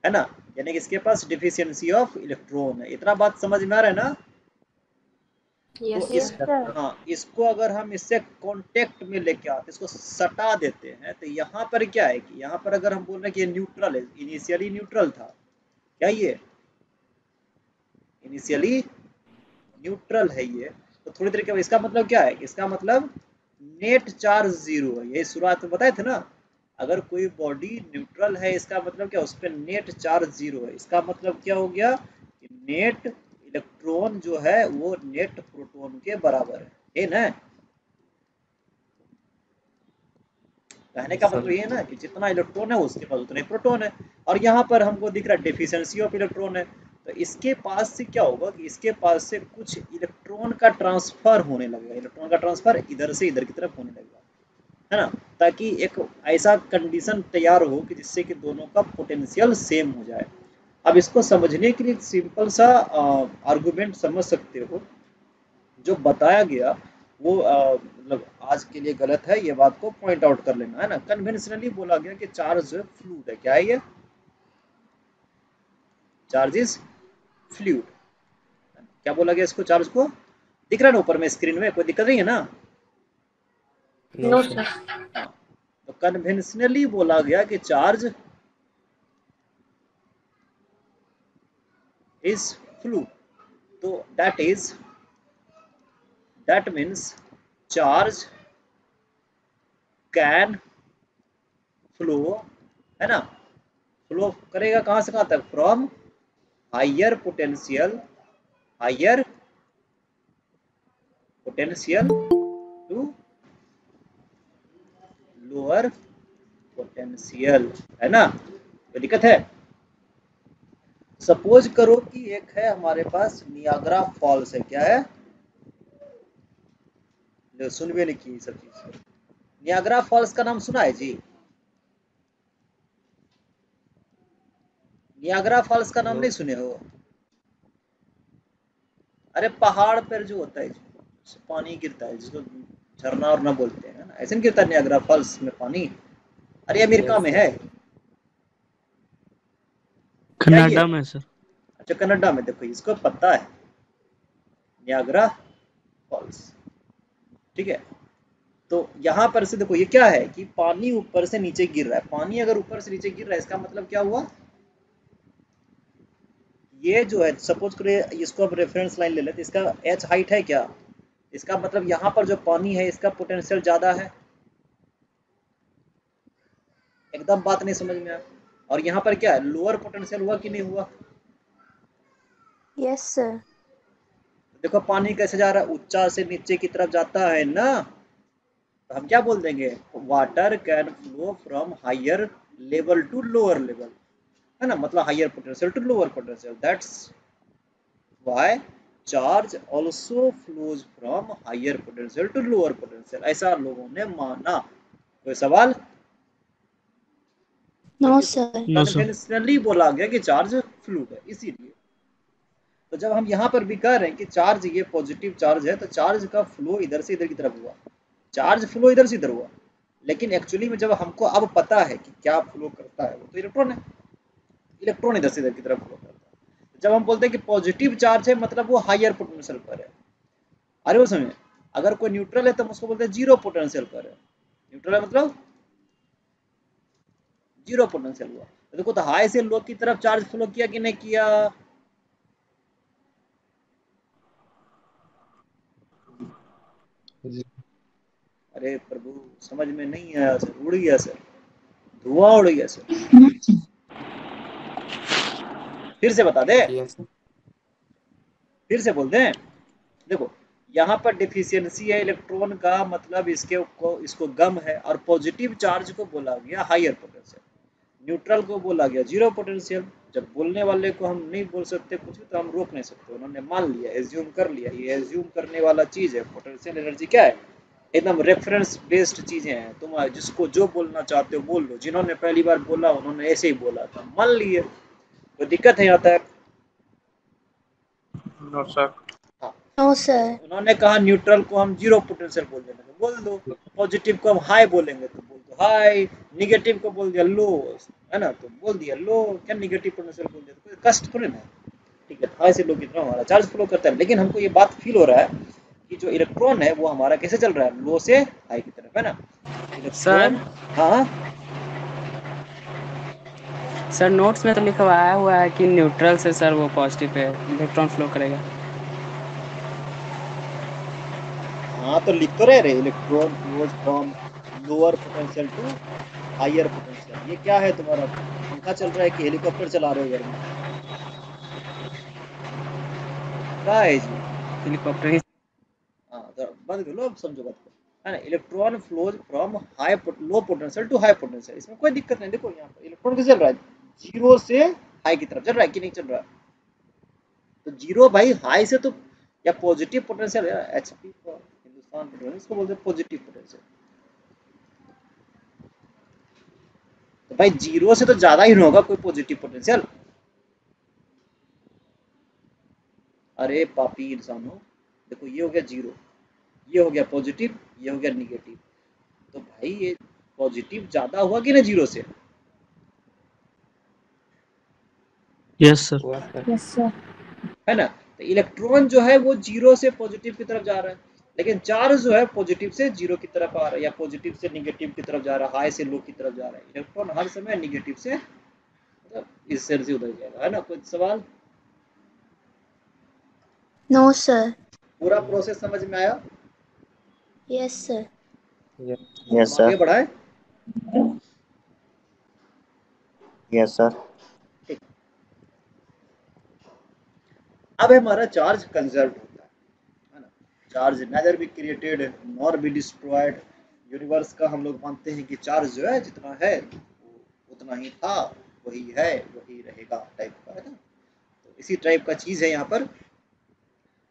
है ना? यानी कि इसके पास डिफिशियंसी ऑफ़ इलेक्ट्रॉन है। इतना बात समझ में आ रहा है ना? Yes, तो इस हाँ इसको अगर हम इससे कॉन्टेक्ट में लेके आते इसको सटा देते हैं तो यहाँ पर क्या है कि यहाँ पर अगर हम बोल रहे हैं कि ये न्यूट्रल है इनिशियली न्यूट्रल था क्या ये? इनिशियली न्यूट्रल है ये तो थोड़ी देर के बाद इसका मतलब क्या है? इसका मतलब नेट चार्ज ज़ीरो है यही शुरुआत में बताए थे ना? अगर कोई बॉडी न्यूट्रल है इसका मतलब क्या उस पर नेट चार्ज ज़ीरो है इसका मतलब क्या हो गया कि नेट इलेक्ट्रॉन जो है, वो नेट प्रोटॉन के बराबर है। है ना? कहने का मतलब ये ना कि जितना इलेक्ट्रॉन है, उसके पास उतने प्रोटॉन है। और यहाँ पर हमको दिख रहा है डेफिशिएंसी ऑफ़ इलेक्ट्रॉन है। तो इसके पास से क्या होगा कि इसके पास से कुछ इलेक्ट्रॉन का ट्रांसफ़र होने लगेगा। इलेक्ट्रॉन का ट्रांसफ़र इधर से इधर की तरफ़ होने लगेगा। है ना? ताकि एक ऐसा कंडीशन तैयार हो कि जिससे कि दोनों का पोटेंशियल सेम हो जाए। अब इसको समझने के लिए सिंपल सा आर्गुमेंट समझ सकते हो। जो बताया गया वो मतलब आज के लिए गलत है ये बात को पॉइंट आउट कर लेना है ना? कन्वेंशनली बोला गया कि चार्ज फ्लूड है। क्या है ये? चार्ज इज़ फ्लूड क्या बोला गया इसको चार्ज को? दिख रहा है ना ऊपर में स्क्रीन में? कोई दिक्कत नहीं है ना? नो सर तो कन्वेंशनली बोला गया कि चार्ज इज़ फ्लूड तो that is that means charge can flow है ना? फ्लो करेगा कहाँ से कहाँ तक? From higher potential higher potential to lower potential है ना? कोई दिक्कत है? सपोज़ करो कि एक है हमारे पास नियाग्रा फॉल्स है। क्या है? सुन भी नहीं की ये सब चीज़। नियाग्रा फॉल्स का नाम सुना है जी? नियाग्रा फॉल्स का नाम नहीं सुने हो? अरे पहाड़ पर जो होता है पानी गिरता है जिसको झरना और ना बोलते हैं ना। ऐसे नहीं गिरता नियाग्रा फॉल्स में पानी? अरे अमेरिका में है। कनाडा में सर। अच्छा कनाडा में देखो इसको पता है। Niagara Falls. ठीक है? तो यहाँ पर से देखो ये क्या है कि पानी ऊपर से नीचे गिर रहा है। पानी अगर ऊपर से नीचे गिर रहा है इसका मतलब क्या हुआ? ये जो है सपोज़ करिए इसको अब रेफरेंस लाइन ले लेते इसका एच हाइट है क्या? इसका मतलब यहाँ पर जो पानी है इसका पोटेंशियल ज़्यादा है। एकदम बात नहीं समझ में आया और यहाँ पर क्या है लोअर पोटेंशियल हुआ कि नहीं हुआ? यस सर देखो पानी कैसे जा रहा है? ऊँचा से नीचे की तरफ़ जाता है ना? तो हम क्या बोल देंगे? Water can flow from higher level to lower level है ना? मतलब higher potential to lower potential that's why charge also flows from higher potential to lower potential ऐसा लोगों ने माना। कोई सवाल? नो सर नो सर बोला गया कि चार्ज फ्लूड है इसीलिए। तो जब हम यहाँ पर भी कह रहे हैं कि चार्ज ये पॉजिटिव चार्ज है तो चार्ज का फ्लो इधर से इधर की तरफ़ हुआ। चार्ज फ्लो इधर से इधर हुआ। लेकिन एक्चुअली में जब हमको अब पता है कि क्या फ्लो करता है वो तो इलेक्ट्रॉन है। इलेक्ट्रॉन इधर से इधर की तरफ़ फ्लो करता है। जब हम बोलते हैं कि पॉजिटिव चार्ज है मतलब वो हायर पोटेंशियल पर है। अरे वो समय अगर कोई न्यूट्रल है तो हम उसको बोलते हैं ज़ीरो पोटेंशियल पर है। न्यूट्रल है मतलब? ज़ीरो पोटेंशियल हुआ। तो देखो तो हाई से लो की तरफ़ चार्ज फ्लो किया कि नहीं किया? अरे प्रभु समझ में नहीं आया सर उड़ गया सर। धुआँ उड़ गया सर। फिर से बता दे। फिर से बोल दें। देखो यहाँ पर डिफिशियंसी है इलेक्ट्रॉन का मतलब इसके को इसको गम है और पॉजिटिव चार्ज को बोला गया हायर पोटेंशियल न्यूट्रल को बोला गया, ज़ीरो पोटेंशियल। जब बोलने वाले को हम नहीं बोल सकते कुछ भी तो हम रोक नहीं सकते। उन्होंने मान लिया एज्यूम कर लिया। ये एज्यूम करने वाला चीज़ है। पोटेंशियल एनर्जी क्या है? एकदम रेफरेंस बेस्ड चीज़ें हैं। तुम जिसको जो बोलना चाहते हो, बोल लो। जिन्होंने पहली बार बोला, उन्होंने ऐसे ही बोला था। मान लिए। कोई दिक्कत है यहाँ तक? नो सर नो सर उन्होंने कहा न्यूट्रल को हम ज़ीरो पोटेंशियल बोल देंगे तो बोल दो पॉजिटिव को हम हाई बोलेंगे। तो बोल दो हाई निगेटिव को बोल दिया लो है ना? तो बोल दिया लो क्या निगेटिव पोटेंशियल बोल दिया? तो कष्ट थोड़ी ना ठीक है हाई से लो कितना हमारा चार्ज फ्लो करता है। लेकिन हमको ये बात फील हो रहा है कि जो इलेक्ट्रॉन है वो हमारा कैसे चल रहा है? लो से हाई की तरफ़ है ना? सर हाँ? सर नोट्स में तो लिखवाया हुआ है कि न्यूट्रल से सर वो पॉजिटिव है इलेक्ट्रॉन फ्लो करेगा। हाँ तो लिख तो रहे रे electron flows from lower potential to higher potential ये क्या है तुम्हारा? पंखा चल रहा है कि हेलीकॉप्टर चला रहे हो घर में? क्या है जी हेलीकॉप्टर हाँ तो बंद कर लो अब समझो बात को। है ना electron flows from high low potential to high potential इसमें कोई दिक्कत नहीं। देखो यहाँ पर इलेक्ट्रॉन कैसे चल रहा है? ज़ीरो से हाई की तरफ़ चल रहा है कि नहीं चल रहा? तो ज़ीरो भाई हाई से तो या positive potential H P petroleum इसको बोलते हैं पॉजिटिव पोटेंशियल तो भाई ज़ीरो से तो ज़्यादा ही होगा कोई पॉजिटिव पोटेंशियल अरे पापी इंसानों देखो ये हो गया ज़ीरो ये हो गया पॉजिटिव ये हो गया निगेटिव तो भाई ये पॉजिटिव ज़्यादा हुआ कि ना ज़ीरो से? यस सर यस सर है ना? तो इलेक्ट्रॉन जो है वो ज़ीरो से पॉजिटिव की तरफ़ जा रहा है। लेकिन चार्ज जो है पॉजिटिव से ज़ीरो की तरफ़ आ रहा है या पॉजिटिव से निगेटिव की तरफ़ जा रहा है हाई से लो की तरफ़ जा रहा है। इलेक्ट्रॉन हर समय निगेटिव से मतलब इस सिर से उधर जाएगा है ना? कोई सवाल? नो सर पूरा प्रोसेस समझ में आया? यस सर यस हम आगे बढ़ाए। यस सर अब हमारा चार्ज कंजर्व है charge neither be created nor be destroyed universe का हम लोग मानते हैं कि चार्ज जो है जितना है उतना ही था वही है वही रहेगा टाइप का है ना? तो इसी टाइप का चीज़ है यहाँ पर।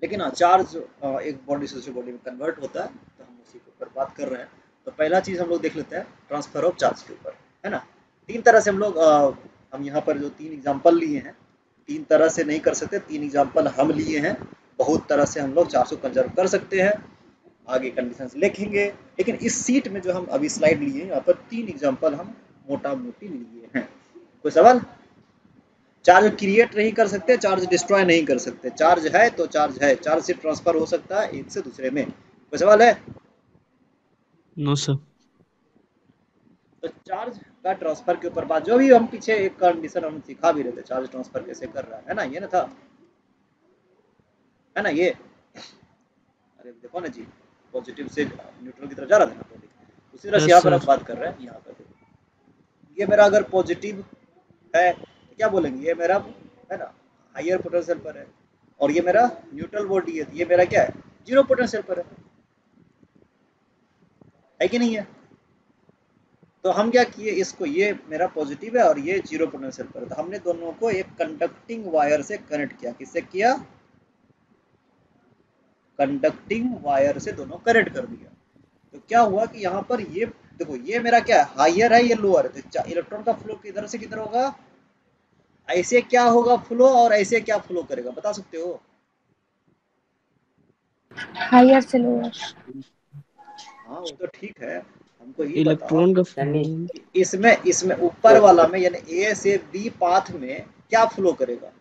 लेकिन हाँ चार्ज एक बॉडी से दूसरी बॉडी में कन्वर्ट होता है तो हम उसी के ऊपर बात कर रहे हैं। तो पहला चीज़ हम लोग देख लेते हैं ट्रांसफ़र ऑफ़ चार्ज के ऊपर है ना? तीन तरह से हम लोग अ, हम यहाँ पर जो तीन एग्ज़ाम्पल लिए हैं तीन तरह से नहीं कर सकते तीन एग्ज़ाम्पल हम लिए हैं। बहुत तरह से हम लोग चार सौ कंजर्व कर सकते हैं। आगे कंडीशंस लिखेंगे। लेकिन इस सीट में जो हम अभी स्लाइड लिए हैं यहाँ पर तीन एग्ज़ाम्पल हम मोटा मोटी लिए हैं। कोई सवाल? चार्ज क्रिएट नहीं कर सकते चार्ज डिस्ट्रॉय नहीं कर सकते। चार्ज है तो चार्ज है। चार्ज से ट्रांसफ़र हो सकता है एक से दूसरे में। कोई सवाल है? नो no, सर तो चार्ज का ट्रांसफ़र के ऊपर बात जो भी हम पीछे एक कंडीशन हम सिखा भी रहे थे चार्ज ट्रांसफ़र कैसे कर रहा है ना? ये ना था। है ना ये? अरे देखो ना जी पॉजिटिव से न्यूट्रल की तरफ़ जा रहा था ना उसी तरह से यहाँ पर हम बात कर रहे हैं यहाँ पर। ये मेरा अगर पॉजिटिव है तो क्या बोलेंगे? ये मेरा है ना हायर पोटेंशियल पर है। और ये मेरा न्यूट्रल बॉडी है ये मेरा क्या है? ज़ीरो पोटेंशियल पर है। है कि नहीं है? तो हम क्या किए? इसको ये मेरा पॉजिटिव है और ये ज़ीरो पोटेंशियल पर है। तो हमने दोनों को एक कंडक्टिंग वायर से कनेक्ट किया। किससे किया? कंडक्टिंग वायर से दोनों कनेक्ट कर दिया। तो क्या हुआ कि यहाँ पर ये देखो ये मेरा क्या है? हायर है ये लोअर है। तो इलेक्ट्रॉन का फ्लो किधर से किधर होगा? ऐसे क्या होगा फ्लो और ऐसे क्या फ्लो करेगा? बता सकते हो? हायर से लोअर हाँ वो तो ठीक है। हमको ये इलेक्ट्रॉन का इसमें इसमें ऊपर वाला में यानी ए से बी पाथ में क्या फ्लो करेगा? और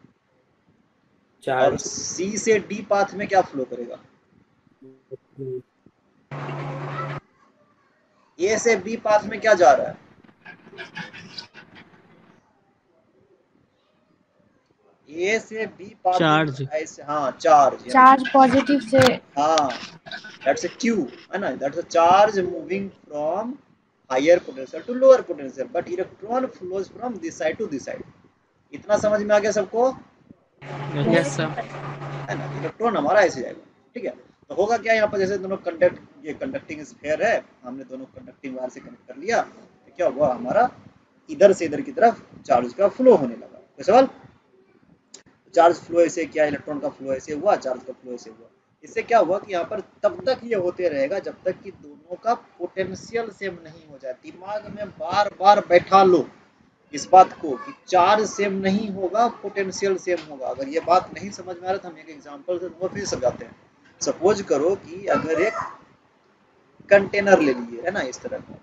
चार्ज सी से डी पाथ में क्या फ्लो करेगा? ए से बी पाथ में क्या जा रहा है? ए से बी पाथ चार्ज ऐसे हाँ चार्ज चार्ज पॉजिटिव से हाँ दैट्स अ क्यू है ना? That's a charge moving from higher potential to lower potential but electron flows from this side to this side इतना समझ में आ गया सबको? यस सर है ना? इलेक्ट्रॉन हमारा ऐसे जाएगा ठीक है? तो होगा क्या यहाँ पर? जैसे दोनों कंडक्ट ये कंडक्टिंग स्फेयर है। हमने दोनों कंडक्टिंग वायर से कनेक्ट कर लिया। तो क्या हुआ? हमारा इधर से इधर की तरफ़ चार्ज का फ्लो होने लगा। कोई सवाल? चार्ज फ्लो ऐसे क्या? इलेक्ट्रॉन का फ्लो ऐसे हुआ चार्ज का फ्लो ऐसे हुआ। इससे क्या हुआ कि यहाँ पर तब तक ये होते रहेगा जब तक कि दोनों का पोटेंशियल सेम नहीं हो जाए। दिमाग में बार बार बैठा लो इस बात को कि चार्ज सेम नहीं होगा पोटेंशियल सेम होगा। अगर ये बात नहीं समझ में आ रहा तो हम एक एग्जांपल से फिर समझाते हैं। सपोज़ करो कि अगर एक कंटेनर ले लिए है ना इस तरह का।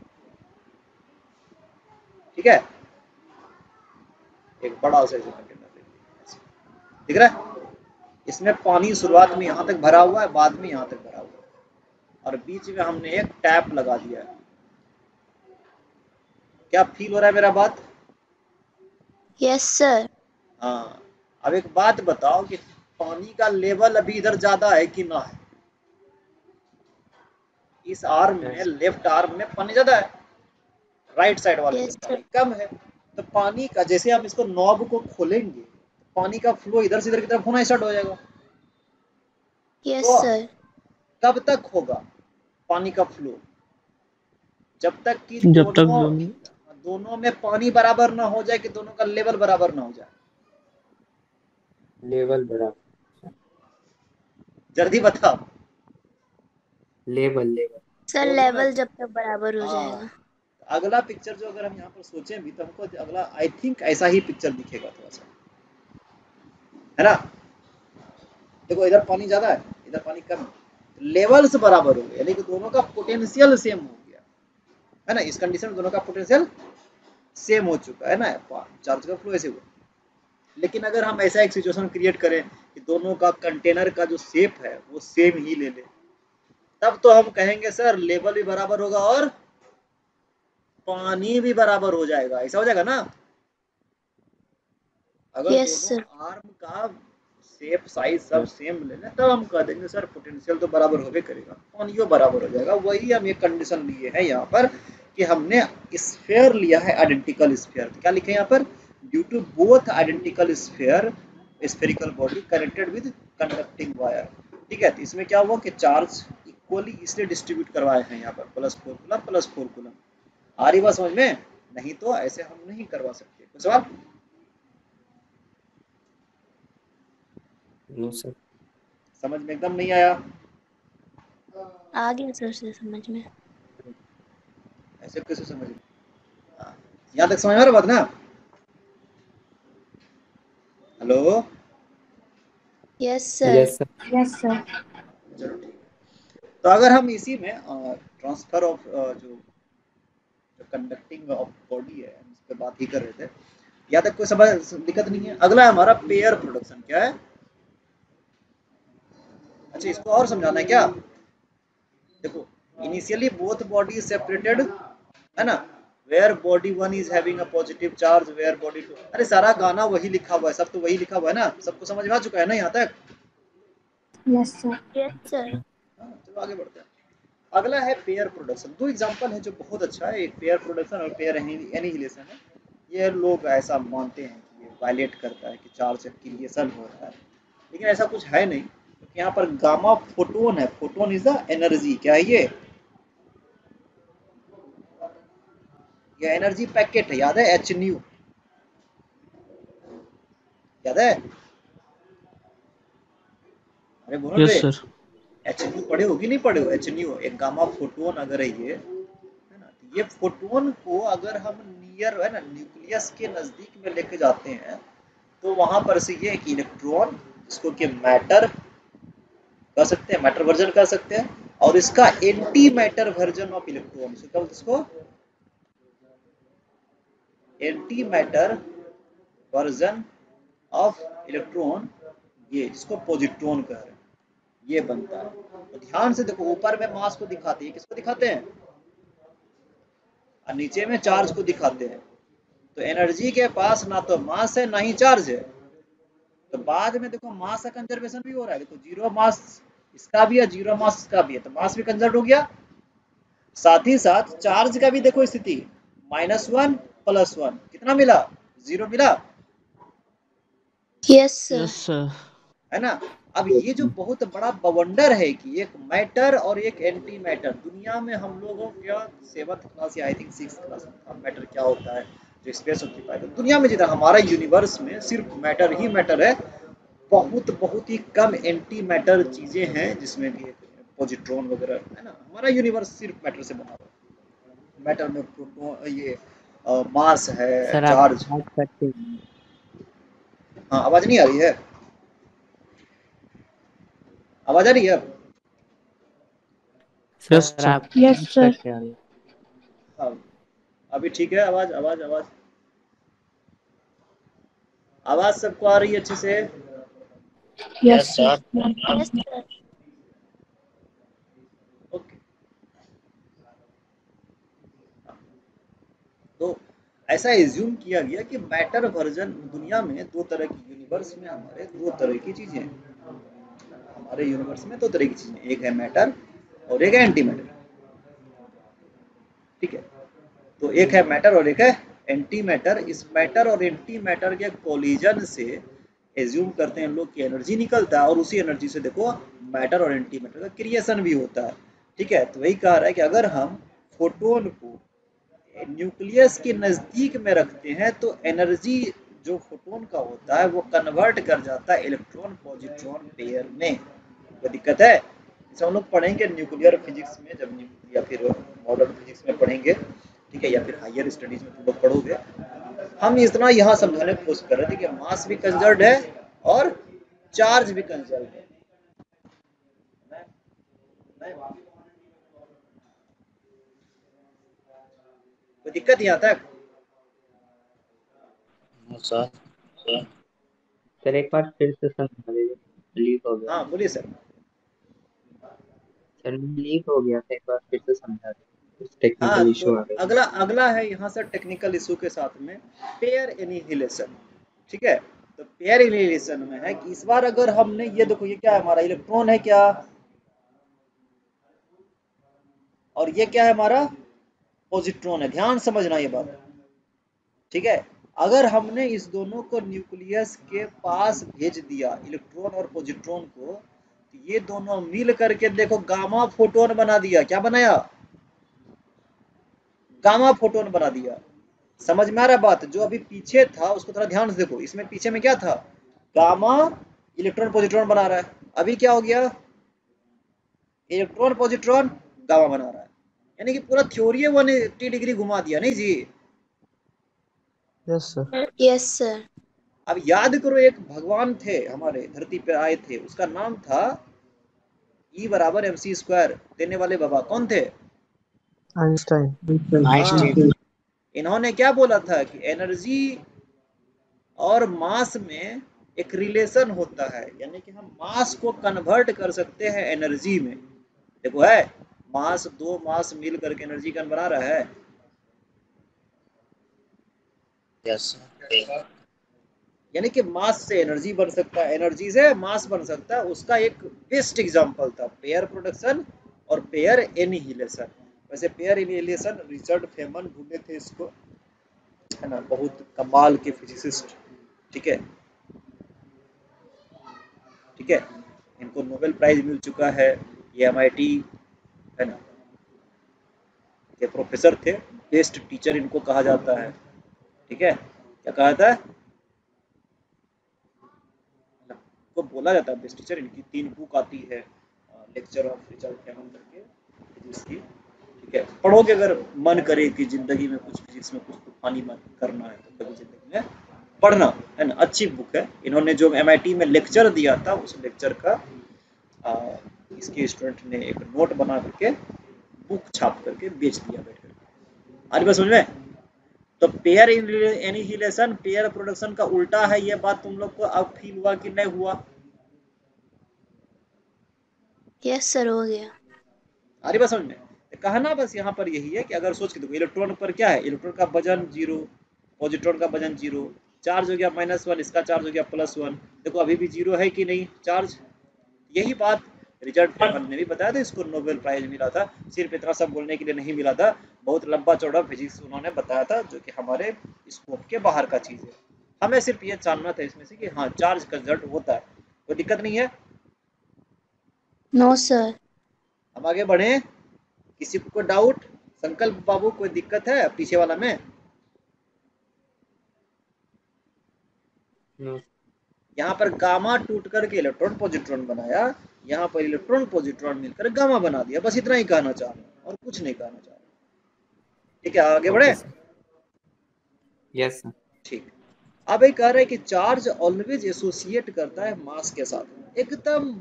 ठीक है? एक बड़ा सा कंटेनर ले लिया दिख रहा है? इसमें पानी शुरुआत में यहाँ तक भरा हुआ है बाद में यहाँ तक भरा हुआ है। और बीच में हमने एक टैप लगा दिया है। क्या फील हो रहा है मेरा बात? यस सर हाँ। अब एक बात बताओ कि पानी का लेवल अभी इधर ज़्यादा है कि ना है? इस आर्म में लेफ़्ट आर्म में पानी ज़्यादा है। राइट साइड वाले कम है। तो पानी का जैसे हम इसको नॉब को खोलेंगे पानी का फ्लो इधर से इधर की तरफ़ होना स्टार्ट हो जाएगा। यस सर कब तक होगा पानी का फ्लो। जब तक कि जब तक दोनों दोनों दोनों में पानी बराबर ना हो जाए कि दोनों का लेवल बराबर ना हो जाए। लेवल बराबर। जल्दी बताओ। Level level. सर लेवल जब तक बराबर हो हाँ। जाएगा। अगला पिक्चर जो अगर हम यहाँ पर सोचें भी तो हमको अगला आई थिंक ऐसा ही पिक्चर दिखेगा थोड़ा सा है ना? देखो इधर पानी ज़्यादा है इधर पानी कम है। लेवल्स बराबर हो गए यानी कि दोनों का पोटेंशियल सेम हो गया। है ना? इस कंडीशन में दोनों का पोटेंशियल सेम हो चुका है ना? चार्ज का फ्लो ऐसे हुआ। लेकिन अगर हम ऐसा एक सिचुएशन क्रिएट करें कि दोनों का कंटेनर का जो सेप है वो सेम ही ले ले तब तो हम कहेंगे सर लेवल भी बराबर होगा और पानी भी बराबर हो जाएगा। ऐसा हो जाएगा ना? अगर Yes, दोनों आर्म का शेप साइज़ सब सेम ले लें तब हम कह देंगे सर पोटेंशियल तो बराबर होबे करेगा पानियो बराबर हो जाएगा। वही हम ये कंडीशन लिए हैं यहाँ पर कि हमने स्फेयर लिया है आइडेंटिकल स्फेयर क्या लिखे यहाँ पर? Due to both identical sphere spherical body connected with conducting wire ठीक है तो इसमें क्या हुआ कि चार्ज इक्वली इसलिए डिस्ट्रीब्यूट करवाए हैं यहाँ पर plus four coulomb plus four coulomb आ रही बात समझ में? नहीं तो ऐसे हम नहीं करवा सकते। कोई सवाल नो सर समझ में एकदम नहीं आया? आ गया सर से समझ में। ऐसे कैसे समझ में? हाँ, यहाँ तक समझ में आ रहा बात ना? Hello yes sir yes sir चलो ठीक है तो अगर हम इसी में ट्रांसफ़र ऑफ़ जो कंडक्टिंग ऑफ़ बॉडी है हम इस पे बात ही कर रहे थे। यहाँ तक कोई समझ दिक्कत नहीं है। अगला है हमारा पेयर प्रोडक्शन क्या है? अच्छा इसको और समझाना है क्या? देखो इनिशियली बोथ बॉडी सेपरेटेड है ना? Where body one is having a positive charge where body two अरे सारा गाना वही लिखा हुआ है सब तो वही लिखा हुआ है ना? सबको समझ में आ चुका है ना यहाँ तक? यस सर यस सर हाँ, चलो आगे बढ़ते हैं। अगला है पेयर प्रोडक्शन दो एग्जांपल है जो बहुत अच्छा है। एक पेयर प्रोडक्शन और पेयर एनिहिलेशन है। ये लोग ऐसा मानते हैं कि ये वायलेट करता है कि चार्ज क्रिएशन हो रहा है। लेकिन ऐसा कुछ है नहीं क्योंकि यहाँ पर गामा फोटोन है। फोटोन इज़ द एनर्जी क्या है ये? ये एनर्जी पैकेट है याद है? एच न्यू याद है? अरे बोलो सर एच न्यू पढ़े होगी? नहीं पढ़े हो एच न्यू एक गामा फोटोन अगर है ये है ना तो ये फोटोन को अगर हम नियर है ना न्यूक्लियस के नज़दीक में लेके जाते हैं तो वहाँ पर से ये एक इलेक्ट्रॉन इसको कि मैटर कह सकते हैं मैटर वर्जन कह सकते हैं और इसका anti matter version of electron इसको? Anti matter version of electron ये इसको पॉजिट्रॉन कह रहे हैं। ये बनता है। तो ध्यान से देखो, ऊपर में मास को दिखाते हैं। किसको दिखाते हैं? और नीचे में चार्ज को दिखाते हैं। तो एनर्जी के पास ना तो मास है, ना ही चार्ज है। तो बाद में देखो मास का कंजर्वेशन भी हो रहा है। देखो ज़ीरो मास इसका भी है ज़ीरो मास इसका भी है। तो मास भी कंजर्व हो गया। साथ ही साथ चार्ज का भी देखो स्थिति। माइनस वन प्लस वन कितना मिला? ज़ीरो मिला? यस सर यस सर है ना? अब ये जो बहुत बड़ा बवंडर है कि एक मैटर और एक एंटी मैटर दुनिया में हम लोगों का सेवंथ क्लास या आई थिंक सिक्स क्लास में मैटर क्या होता है? जो स्पेस ऑक्यूपाई है दुनिया में जितना हमारा यूनिवर्स में सिर्फ़ मैटर ही मैटर है बहुत बहुत ही कम एंटी मैटर चीज़ें हैं जिसमें भी पॉजिट्रॉन वगैरह है ना? हमारा यूनिवर्स सिर्फ़ मैटर से बना हुआ है। मैटर में प्रोटोन ये मास है चार्ज। करते हैं। हाँ आवाज़ नहीं आ रही है। आवाज़ आ रही है अब? यस सर सर आप Yes, बात sir. करते अभी। ठीक है आवाज़ आवाज़ आवाज़। आवाज़ सबको आ रही है अच्छे से? Yes sir yes sir okay तो ऐसा एज्यूम किया गया कि मैटर वर्जन दुनिया में दो तरह की यूनिवर्स में हमारे दो तरह की चीज़ें हमारे यूनिवर्स में दो तरह की चीज़ें एक है मैटर और एक है एंटी मैटर ठीक है? तो एक है मैटर और एक है एंटी मैटर इस मैटर और एंटी मैटर के कोलिजन से एज्यूम करते हैं लोग की एनर्जी निकलता है और उसी एनर्जी से देखो मैटर और एंटी मैटर का क्रिएशन भी होता है। ठीक है? तो वही कह रहा है कि अगर हम फोटोन को न्यूक्लियस के नज़दीक में रखते हैं तो एनर्जी जो फोटोन का होता है, वो कन्वर्ट कर जाता है इलेक्ट्रॉन पॉजिट्रॉन पेयर में। कोई दिक्कत है। जैसे हम लोग पढ़ेंगे न्यूक्लियर फिजिक्स में, जब या फिर मॉडर्न फिजिक्स में पढ़ेंगे, ठीक है, या फिर हायर स्टडीज़ में तुम लोग पढ़ोगे। हम इतना यहाँ समझाने की कोशिश कर रहे थे कि मास भी कंजर्व है और चार्ज भी कंजर्व है। दिक्कत यहाँ तक नो सर सर। एक बार फिर से समझा दीजिए लीक हो गया। हाँ बोलिए सर। सर लीक हो गया था एक बार फिर से समझा दीजिए हाँ टेक्निकल इशू तो आ गया। अगला अगला है यहाँ से टेक्निकल इशू के साथ में पेयर एनिहिलेशन ठीक है? तो पेयर एनिहिलेशन में है कि इस बार अगर हमने ये देखो ये क्या है हमारा इलेक्ट्रॉन है क्या? और ये क्या है हमारा? पॉजिट्रॉन है। ध्यान समझना ये बात। ठीक है? अगर हमने इस दोनों को न्यूक्लियस के पास भेज दिया इलेक्ट्रॉन और पॉजिट्रॉन को तो ये दोनों मिल करके देखो गामा फोटोन बना दिया। क्या बनाया? गामा फोटोन बना दिया। समझ में आ रहा बात? जो अभी पीछे था, उसको थोड़ा ध्यान से देखो। इसमें पीछे में क्या था? गामा इलेक्ट्रॉन पॉजिट्रॉन बना रहा है। अभी क्या हो गया? इलेक्ट्रॉन पॉजिट्रॉन गामा बना रहा है। यानी कि पूरा थ्योरी वन एट्टी डिग्री घुमा दिया नहीं जी? यस सर यस सर अब याद करो एक भगवान थे हमारे धरती पे आए थे उसका नाम था ई बराबर एम सी स्क्वायर देने वाले बाबा कौन थे? आइंस्टाइन आइंस्टीन इन्होंने क्या बोला था कि एनर्जी और मास में एक रिलेशन होता है यानी कि हम मास को कन्वर्ट कर सकते हैं एनर्जी में। देखो है? मास दो मास मिल करके एनर्जी कन बना रहा है। सर यानी कि मास से एनर्जी बन सकता है एनर्जी से मास बन सकता है उसका एक बेस्ट एग्जांपल था पेयर प्रोडक्शन और पेयर एनिहिलेशन वैसे पेयर एनिहिलेशन रिचर्ड फेमन ढूंढे थे इसको है ना बहुत कमाल के फिजिसिस्ट ठीक है? ठीक है? इनको नोबेल प्राइज मिल चुका है ये एम है ना? ये प्रोफेसर थे बेस्ट टीचर इनको कहा जाता है। ठीक है? क्या कहा जाता है? को बोला जाता है बेस्ट टीचर इनकी तीन बुक आती है लेक्चर ऑफ़ रिचर्ड फेमन करके फिजिक्स ठीक है? पढ़ोगे अगर मन करे कि ज़िंदगी में कुछ फिजिक्स में कुछ तूफानी मन करना है तो कभी ज़िंदगी में पढ़ना, है ना? अच्छी बुक है। इन्होंने जो एमआईटी में लेक्चर दिया था, उस लेक्चर का इसके स्टूडेंट ने एक नोट बना करके बुक छाप करके बेच दिया बैठ करके। आज बस समझ में तो पेयर एनिहिलेशन पेयर प्रोडक्शन का उल्टा है ये बात तुम लोग को अब फील हुआ कि नहीं हुआ? यस सर हो गया। अरे बस समझ में कहना बस यहाँ पर यही है कि अगर सोच के देखो इलेक्ट्रॉन पर क्या है? इलेक्ट्रॉन का वज़न ज़ीरो पॉजिट्रॉन का वज़न ज़ीरो चार्ज हो गया माइनस वन इसका चार्ज हो गया प्लस वन देखो अभी भी ज़ीरो है कि नहीं? चार्ज यही बात रिचर्ड फेमन ने भी बताया था इसको नोबेल प्राइज मिला था। सिर्फ़ इतना सब बोलने के लिए नहीं मिला था। बहुत लंबा चौड़ा फिजिक्स उन्होंने बताया था जो कि हमारे स्कोप के बाहर का चीज़ है। हमें सिर्फ़ ये जानना था इसमें से कि हाँ चार्ज कंजर्ट होता है। कोई दिक्कत नहीं है? नो सर हम आगे बढ़े। किसी को कोई डाउट संकल्प बाबू कोई दिक्कत है पीछे वाला में? नो यहाँ पर गामा टूट करके इलेक्ट्रॉन पॉजिट्रॉन बनाया। यहाँ पर इलेक्ट्रॉन पॉजिट्रॉन मिलकर गामा बना दिया। बस इतना ही कहना चाह रहा और कुछ नहीं कहना चाह रहा ठीक है आगे बढ़े? यस ठीक। अब ये कह रहे हैं कि चार्ज ऑलवेज एसोसिएट करता है मास के साथ। एकदम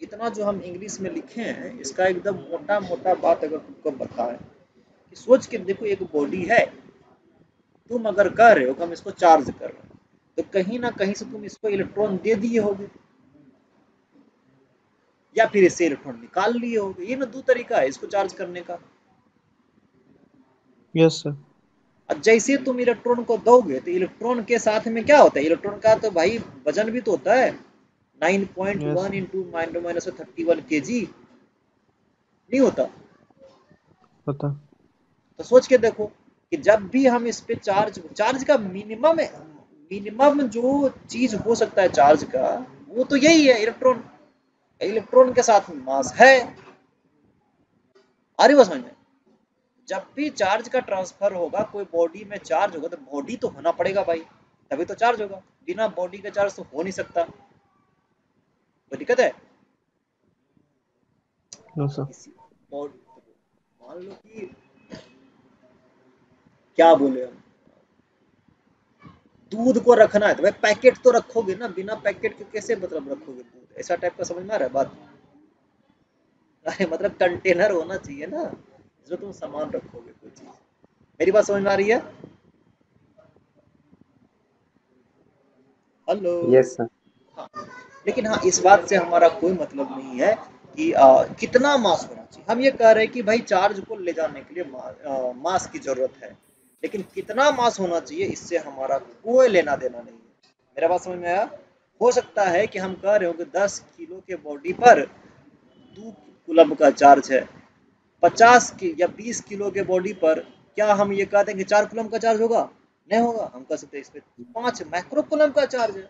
इतना जो हम इंग्लिश में लिखे हैं इसका एकदम मोटा मोटा बात अगर तुमको बताएँ कि सोच के देखो एक बॉडी है। तुम अगर कह रहे हो कि हम इसको चार्ज कर रहे हो तो कहीं ना कहीं से तुम इसको इलेक्ट्रॉन दे दिए होगे। या फिर इससे इलेक्ट्रॉन निकाल लिए होगे। ये ना दो तरीका है इसको चार्ज करने का। यस सर अब जैसे तुम इलेक्ट्रॉन को दोगे तो इलेक्ट्रॉन के साथ में क्या होता है? इलेक्ट्रॉन का तो भाई वज़न भी तो होता है। 9.1 point one into minus thirty one K G नहीं होता। पता तो सोच के देखो कि जब भी हम इस पे चार्ज चार्ज का मिनिमम मिनिमम जो चीज़ हो सकता है चार्ज का वो तो यही है इलेक्ट्रॉन इलेक्ट्रॉन के साथ मास है। अरे बस समझ में? जब भी चार्ज का ट्रांसफ़र होगा कोई बॉडी में चार्ज होगा तो बॉडी तो होना पड़ेगा भाई। तभी तो चार्ज होगा। बिना बॉडी का चार्ज तो हो नहीं सकता। कोई दिक्कत है? नो सर मान लो कि क्या बोले हम दूध को रखना है तो भाई पैकेट तो रखोगे ना बिना पैकेट के कैसे मतलब रखोगे दूध? ऐसा टाइप का समझ में आ रहा है बात? अरे मतलब कंटेनर होना चाहिए ना जिसमें तुम सामान रखोगे कोई चीज़। मेरी बात समझ में आ रही है? हेलो यस हाँ। लेकिन हाँ इस बात से हमारा कोई मतलब नहीं है कि आ, कितना मास होना चाहिए। हम ये कह रहे हैं कि भाई चार्ज को ले जाने के लिए मा, आ, मास की ज़रूरत है। लेकिन कितना मास होना चाहिए, इससे हमारा कोई लेना देना नहीं है। मेरा बात समझ में आया? हो सकता है कि हम कह रहे हो कि 10 किलो के बॉडी पर दो कुलम का चार्ज है। 50 की, या 20 किलो के बॉडी पर क्या हम ये कहते हैं कि चार कुलम का चार्ज होगा? नहीं होगा। हम कह सकते हैं इस पे पाँच माइक्रो कुलम का चार्ज है।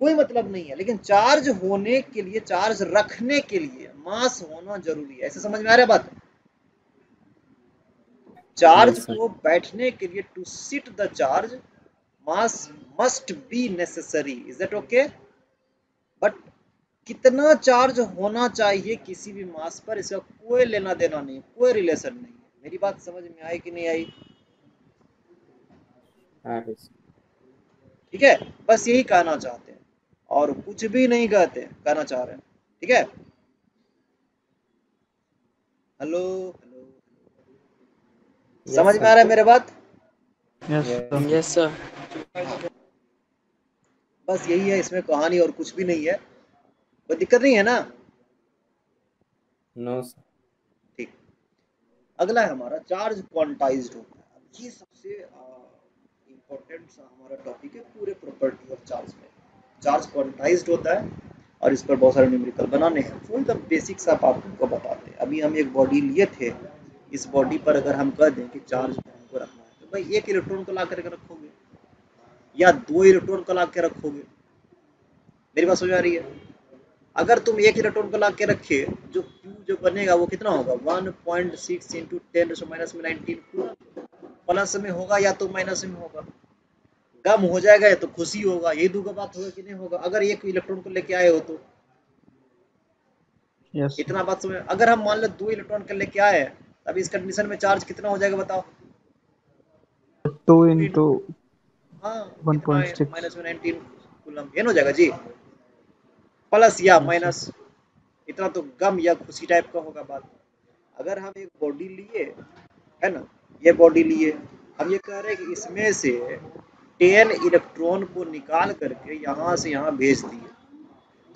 कोई मतलब नहीं है। लेकिन चार्ज होने के लिए चार्ज रखने के लिए मास होना ज़रूरी है। ऐसे समझ में आ रहा है बात? चार्ज को बैठने के लिए to sit the charge mass must be necessary is that okay but कितना चार्ज होना चाहिए किसी भी मास पर इसका कोई लेना देना नहीं कोई रिलेशन नहीं मेरी बात समझ में आई कि नहीं आई? हाँ ठीक है? बस यही कहना चाहते हैं। और कुछ भी नहीं कहते कहना चाह रहे हैं। ठीक है? हेलो हेलो Yes, समझ में आ रहा है मेरे बात? यस सर बस यही है इसमें कहानी और कुछ भी नहीं है। कोई दिक्कत नहीं है ना? नो सर ठीक। अगला है हमारा चार्ज क्वांटाइज्ड होता है। अब ये सबसे इम्पोर्टेंट सा हमारा टॉपिक है पूरे प्रॉपर्टी ऑफ़ चार्ज में। चार्ज क्वांटाइज्ड होता है और इस पर बहुत सारे न्यूमेरिकल बनाने हैं। फुल द बेसिक्स आप आपको बताते हैं अभी हम एक बॉडी लिए थे इस बॉडी पर अगर हम कह दें कि चार्ज हमको रखना है तो भाई एक इलेक्ट्रॉन को ला करके रखोगे या दो इलेक्ट्रॉन को ला के रखोगे? मेरी बात समझ आ रही है? अगर तुम एक इलेक्ट्रॉन को ला के रखे जो Q जो बनेगा वो कितना होगा? 1.6 point six into ten minus में नाइनटीन प्लस में होगा या तो माइनस में होगा? कम हो जाएगा या तो खुशी होगा? यही दूगा बात होगा कि नहीं होगा? अगर एक इलेक्ट्रॉन को लेके आए हो तो। यस इतना बात समझ अगर हम मान लो दो इलेक्ट्रॉन को लेके आए तब इस कंडीशन में चार्ज कितना हो जाएगा बताओ? टू इंटू हाँ माइनस एन हो? जाएगा जी। प्लस या माइनस इतना तो गम या खुशी टाइप का होगा बात। अगर हम एक बॉडी लिए है ना? ये बॉडी लिए हम ये कह रहे हैं कि इसमें से टेन इलेक्ट्रॉन को निकाल करके यहाँ से यहाँ भेज दिए।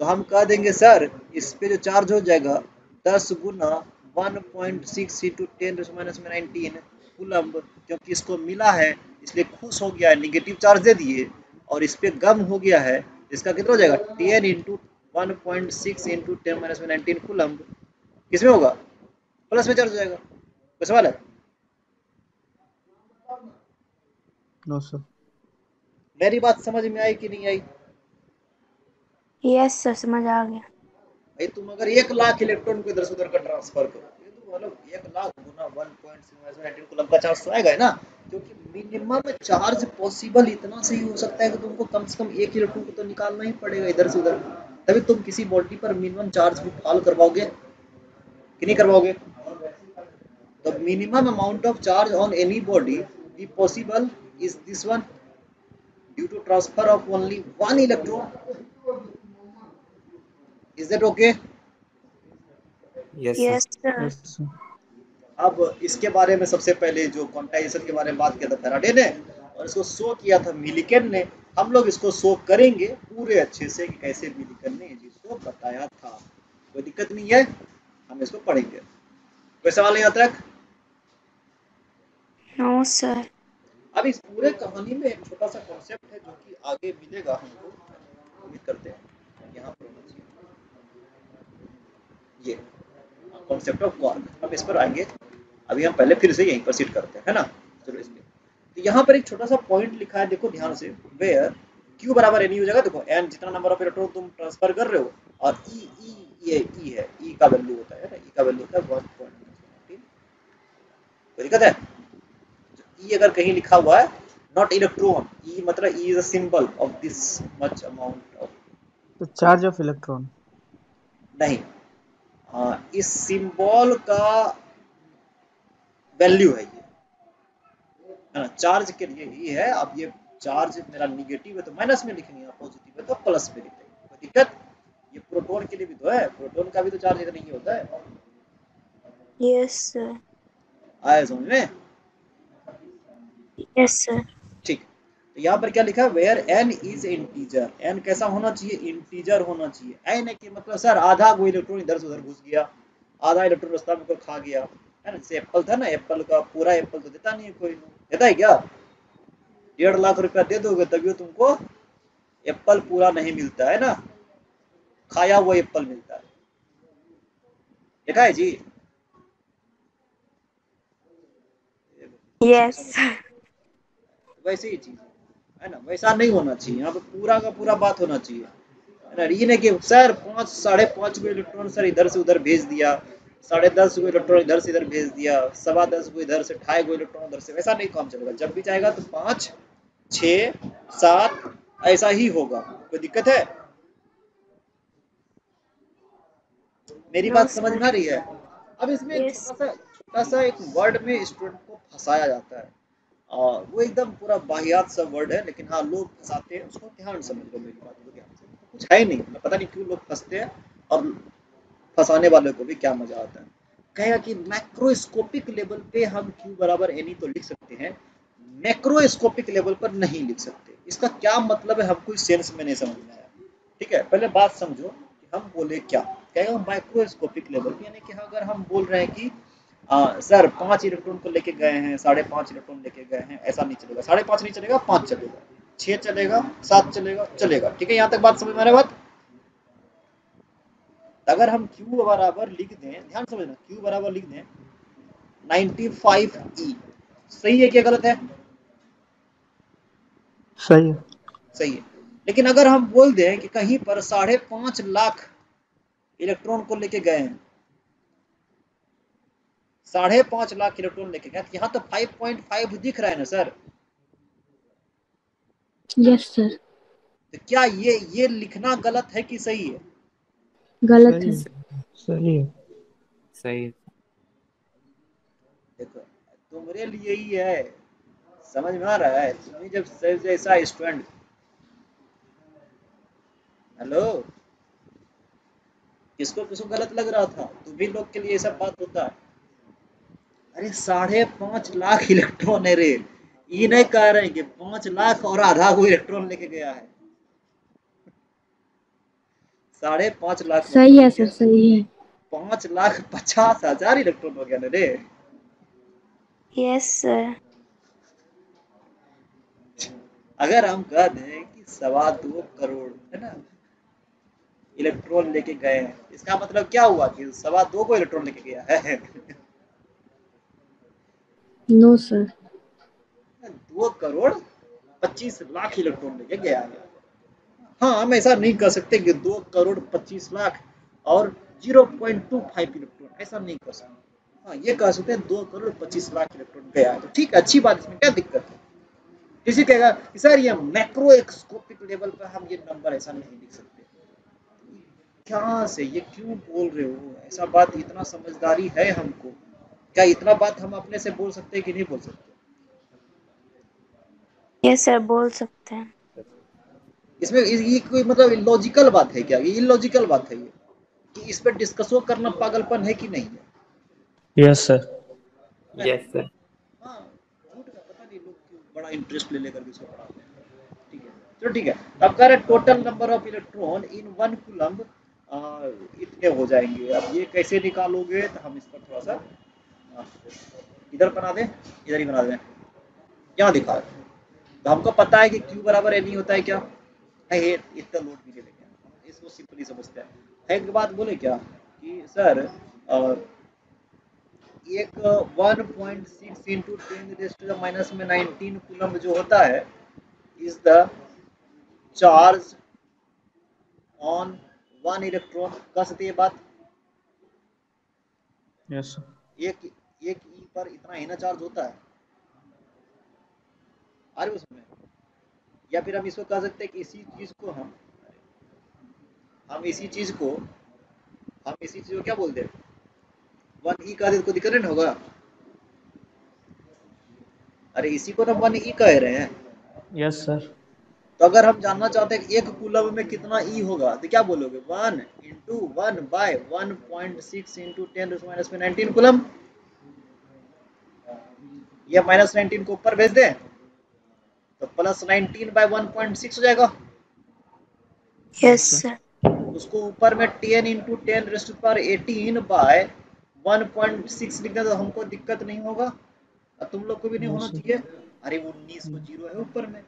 तो हम कह देंगे सर इस पे जो चार्ज हो जाएगा दस गुना one point six into ten minus में नाइनटीन कुलम्ब क्योंकि इसको मिला है इसलिए खुश हो गया है निगेटिव चार्ज दे दिए और इस पे गम हो गया है इसका कितना हो जाएगा? Ten into one point six into ten minus में नाइनटीन कुलम्ब किसमें होगा? प्लस में चार्ज हो जाएगा। कोई सवाल है? नो सर मेरी बात समझ में आई कि नहीं आई? यस सर समझ आ गया। भाई तुम अगर एक लाख इलेक्ट्रॉन को इधर से उधर का ट्रांसफ़र करो तो मतलब एक लाख गुना वन पॉइंट कुलम का चार्ज तो आएगा ही ना, क्योंकि मिनिमम चार्ज पॉसिबल इतना हो सकता है कि तुमको कम से कम एक इलेक्ट्रॉन को तो निकालना ही पड़ेगा इधर से उधर। तभी तुम किसी बॉडी पर मिनिमम चार्ज भी फाल करवाओगे, कि नहीं करवाओगे? electron is that okay? Yes अब इसके बारे में सबसे पहले जो क्वांटाइजेशन के बारे में बात किया था फैराडे ने और इसको शो किया था मिलिकन ने हम लोग इसको शो करेंगे पूरे अच्छे से कि कैसे मिलिकन ने जिसको बताया था। कोई दिक्कत नहीं है हम इसको पढ़ेंगे। कोई सवाल यहाँ तक? नो सर अब इस पूरे कहानी में एक छोटा सा कॉन्सेप्ट है जो कि आगे मिलेगा हमको। उम्मीद करते हैं। यहाँ पर होना चाहिए ये कॉन्सेप्ट ऑफ़ क्वार्क अब इस पर आएँगे। अभी हम पहले फिर से यहीं पर सीट करते हैं है ना? चलो इसलिए तो यहाँ पर एक छोटा सा पॉइंट लिखा है देखो ध्यान से वेयर क्यू बराबर एन हो जाएगा। देखो एन जितना नंबर ऑफ़ इलेक्ट्रॉन तुम ट्रांसफ़र कर रहे हो और ई ई ये ई है। ई का वैल्यू होता है ना? ई का वैल्यू होता है वन पॉइंट कोई दिक्कत है? ई अगर कहीं लिखा हुआ है नॉट इलेक्ट्रॉन ई मतलब e is a symbol of this much amount of तो चार्ज ऑफ़ इलेक्ट्रॉन नहीं। इस सिंबल का वैल्यू है ये। है ना चार्ज के लिए ही है। अब ये चार्ज मेरा निगेटिव है तो माइनस में लिखनी है पॉजिटिव है तो प्लस में लिख देंगे कोई दिक्कत? ये प्रोटॉन के लिए भी तो है। प्रोटॉन का भी तो चार्ज इतना ही होता है। यस सर आया समझ में? यस सर तो यहाँ पर क्या लिखा है? Where n is integer n कैसा होना चाहिए? इंटीजर होना चाहिए। एन है कि मतलब सर आधा कोई इलेक्ट्रॉन इधर से उधर घुस गया। आधा इलेक्ट्रॉन रास्ता में कोई खा गया। है ना? जैसे एप्पल था ना एप्पल का पूरा एप्पल तो देता नहीं है कोई। देता है क्या? डेढ़ लाख रुपया दे दोगे तभी तुमको एप्पल पूरा नहीं मिलता है ना? खाया हुआ एप्पल मिलता है। देखा है जी? यस वैसे ही चीज़। है ना? वैसा नहीं होना चाहिए। यहाँ पे पूरा का पूरा बात होना चाहिए। है ना? ये नहीं कि सर पाँच साढ़े पाँच को इलेक्ट्रॉन सर इधर से उधर भेज दिया। साढ़े दस को इलेक्ट्रॉन इधर से इधर भेज दिया। सवा दस को इधर से ढाई को इलेक्ट्रॉन उधर से। वैसा नहीं काम चलेगा। जब भी जाएगा तो पाँच छ सात ऐसा ही होगा। कोई दिक्कत है? मेरी बात समझ में आ रही है? अब इसमें छोटा सा छोटा सा एक वर्ड में स्टूडेंट को फंसाया जाता है। वो एकदम पूरा बाहियात सा वर्ड है, लेकिन हाँ लोग फंसाते हैं, उसको ध्यान समझ लो मेरी बात को ध्यान से। कुछ है नहीं पता नहीं क्यों लोग फंसते हैं और फंसाने वाले को भी क्या मज़ा आता है। कहेगा कि मैक्रोस्कोपिक लेवल पे हम क्यू बराबर एनी तो लिख सकते हैं मैक्रोस्कोपिक लेवल पर नहीं लिख सकते। इसका क्या मतलब है, हमको इस सेंस में नहीं समझ में आया ठीक है, पहले बात समझो कि हम बोले क्या। कहेगा माइक्रोस्कोपिक लेवल पे यानी कि अगर हम बोल रहे हैं कि आ, सर पाँच इलेक्ट्रॉन को लेके गए हैं साढ़े पाँच इलेक्ट्रॉन लेके गए हैं ऐसा नहीं चलेगा। साढ़े पाँच नहीं चलेगा पाँच चलेगा। छह चलेगा सात चलेगा चलेगा। ठीक है यहाँ तक बात समझ में आ रहा बात? अगर हम Q बराबर लिख दें ध्यान समझना Q बराबर लिख दें 95 E सही है क्या गलत है? सही है। सही है। लेकिन अगर हम बोल दें कि कहीं पर साढ़े पाँच लाख इलेक्ट्रॉन को लेके गए हैं साढ़े पाँच लाख इलेक्ट्रॉन लेके गया यहाँ तो फाइव पॉइंट फाइव दिख रहा है ना सर? यस सर तो क्या ये ये लिखना गलत है कि सही है? गलत सही है। सही है। सही है। देखो तुम्हारे लिए ही है। समझ में आ रहा है? तुम्हें जब सर जैसा स्टूडेंट हेलो किसको किसको गलत लग रहा था? तुम भी लोग के लिए ये सब बात होता है। अरे साढ़े पाँच लाख इलेक्ट्रॉन है रे। ये नहीं कह रहे हैं कि पाँच लाख और आधा को इलेक्ट्रॉन लेके गया है। साढ़े पाँच लाख सही है सर सही है। पाँच लाख पचास हज़ार इलेक्ट्रॉन हो गया ना रे। यस सर अगर हम कह दें कि सवा दो करोड़ है ना इलेक्ट्रॉन लेके गए हैं इसका मतलब क्या हुआ कि सवा दो को इलेक्ट्रॉन लेके गया है? No sir. दो करोड़, पच्चीस लाख इलेक्ट्रॉन लेके गया है। हाँ हम ऐसा नहीं कर सकते कि दो करोड़, पच्चीस लाख और zero point two five electron, ऐसा नहीं कर सकते। हाँ ये कह सकते हैं दो करोड़, पच्चीस लाख इलेक्ट्रॉन गया है। तो ठीक है, अच्छी बात, इसमें क्या दिक्कत है? किसी कहेगा कि सर, ये मैक्रोस्कोपिक लेवल पर हम ये नंबर ऐसा नहीं लिख सकते। क्या से, ये क्यों बोल रहे हो? ऐसा बात इतना समझदारी है हमको। क्या इतना बात हम अपने से बोल सकते हैं कि नहीं बोल सकते? यस सर बोल सकते हैं। इसमें ये कोई मतलब लॉजिकल बात है क्या? ये इलॉजिकल बात है ये कि इस पर डिस्कसो करना पागलपन है कि नहीं है? यस सर यस सर बड़ा इंटरेस्ट ले लेकर इसको पढ़ाते हैं। ठीक है चलो ठीक है। अब कह रहे total number of electron in one coulomb इतने हो जाएँगे। अब ये कैसे निकालोगे तो हम इस पर थोड़ा सा इधर बना दें इधर ही बना दें। यहाँ दिखा। रहे तो हमको पता है कि क्यू बराबर एन होता है क्या? है इतना लोड भी ले लेंगे इसको सिंपली समझते हैं। है एक बात बोले क्या? कि सर एक 1.6 सिक्स इंटू टेन माइनस में 19 कूलम जो होता है is the charge on one electron कह सकते ये बात? यस सर एक एक ई पर इतना ही ना चार्ज होता है। आ रही उसमें? या फिर हम इसको कह सकते हैं कि इसी चीज़ को हम हम इसी चीज़ को हम इसी चीज़ को क्या बोलते हैं? वन ई का को दिक्कत नहीं होगा? अरे इसी को ना वन ई कह रहे हैं। यस सर तो अगर हम जानना चाहते हैं कि एक कूलम में कितना ई होगा तो क्या बोलोगे? One into one by one point six into ten minus में नाइनटीन कूलम ये माइनस नाइनटीन को ऊपर भेज दें तो plus nineteen by one point six हो जाएगा। यस सर उसको ऊपर में टेन इंटू टेन रेस्ट पर eighteen by one point six लिखना तो हमको दिक्कत नहीं होगा। और तुम लोग को भी नहीं होना चाहिए। अरे उन्नीस को ज़ीरो है ऊपर में।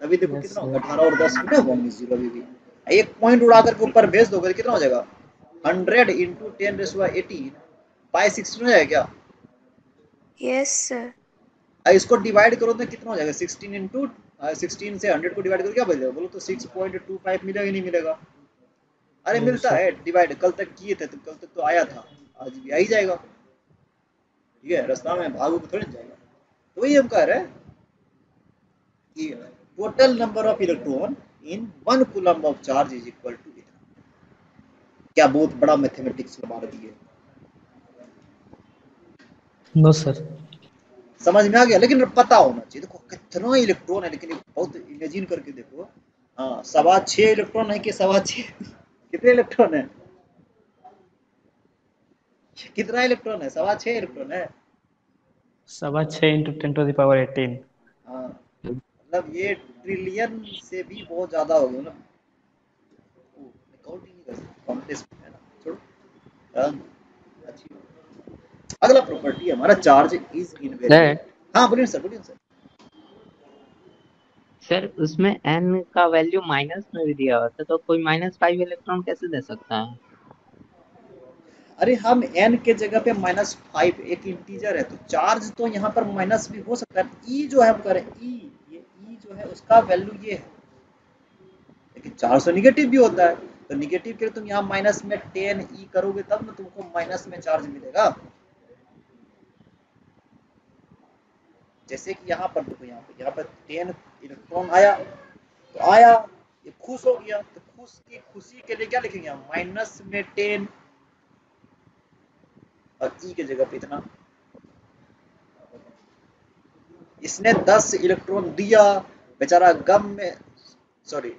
तभी देखो Yes, कितना अठारह और दस में उन्नीस ज़ीरो अभी भी। एक पॉइंट उड़ा करके ऊपर भेज दोगे तो कितना हो जाएगा? Hundred into ten raised eighteen by sixteen हो जाएगा क्या? यस सर इसको डिवाइड करो तो कितना हो जाएगा? सिक्सटीन इंटू सिक्सटीन से हंड्रेड को डिवाइड करो क्या बचेगा बोलो तो सिक्स पॉइंट टू फाइव मिलेगा नहीं मिलेगा। अरे मिलता है डिवाइड कल तक किए थे तो कल तक तो आया था। आज भी आ ही जाएगा। ठीक है रास्ता में भागो तो थोड़ी जाएगा। तो वही हम कह रहे हैं कि total number of electron in one coulomb of charge is equal to इतना। क्या बहुत बड़ा मैथमेटिक्स मार दिए नो सर समझ में आ गया लेकिन पता होना चाहिए। देखो कितना इलेक्ट्रॉन है लेकिन बहुत इमेजिन करके देखो। हाँ सवा छह इलेक्ट्रॉन है कि सवा छह? कितने इलेक्ट्रॉन है? कितना इलेक्ट्रॉन है? सवा छह इलेक्ट्रॉन है? सवा छः into ten to the power eighteen हाँ मतलब ये ट्रिलियन से भी बहुत ज़्यादा हो गया ना। काउंट ही नहीं कर सकते है ना? छोड़ो। अच्छी। अगला प्रॉपर्टी हमारा चार्ज इज़ इनवेरिएंट हाँ बोलिए सर बोलिए सर। सर उसमें n का वैल्यू माइनस में भी दिया होता है तो कोई माइनस फाइव इलेक्ट्रॉन कैसे दे सकता है? अरे हम n के जगह पे माइनस फाइव एक इंटीजर है तो चार्ज तो यहाँ पर माइनस भी हो सकता है। ई जो है हम करें ई ये ई जो है उसका वैल्यू ये है। लेकिन चार्ज तो निगेटिव भी होता है तो निगेटिव के लिए तुम यहाँ माइनस में टेन ई करोगे तब ना तुमको माइनस में चार्ज मिलेगा। जैसे कि यहाँ पर, देखो यहाँ पर यहाँ पर टेन इलेक्ट्रॉन आया तो आया, ये खुश हो गया तो खुश की खुशी के लिए क्या लिखेंगे माइनस में टेन और ई के जगह पे इतना। इसने 10 इलेक्ट्रॉन दिया, बेचारा गम में सॉरी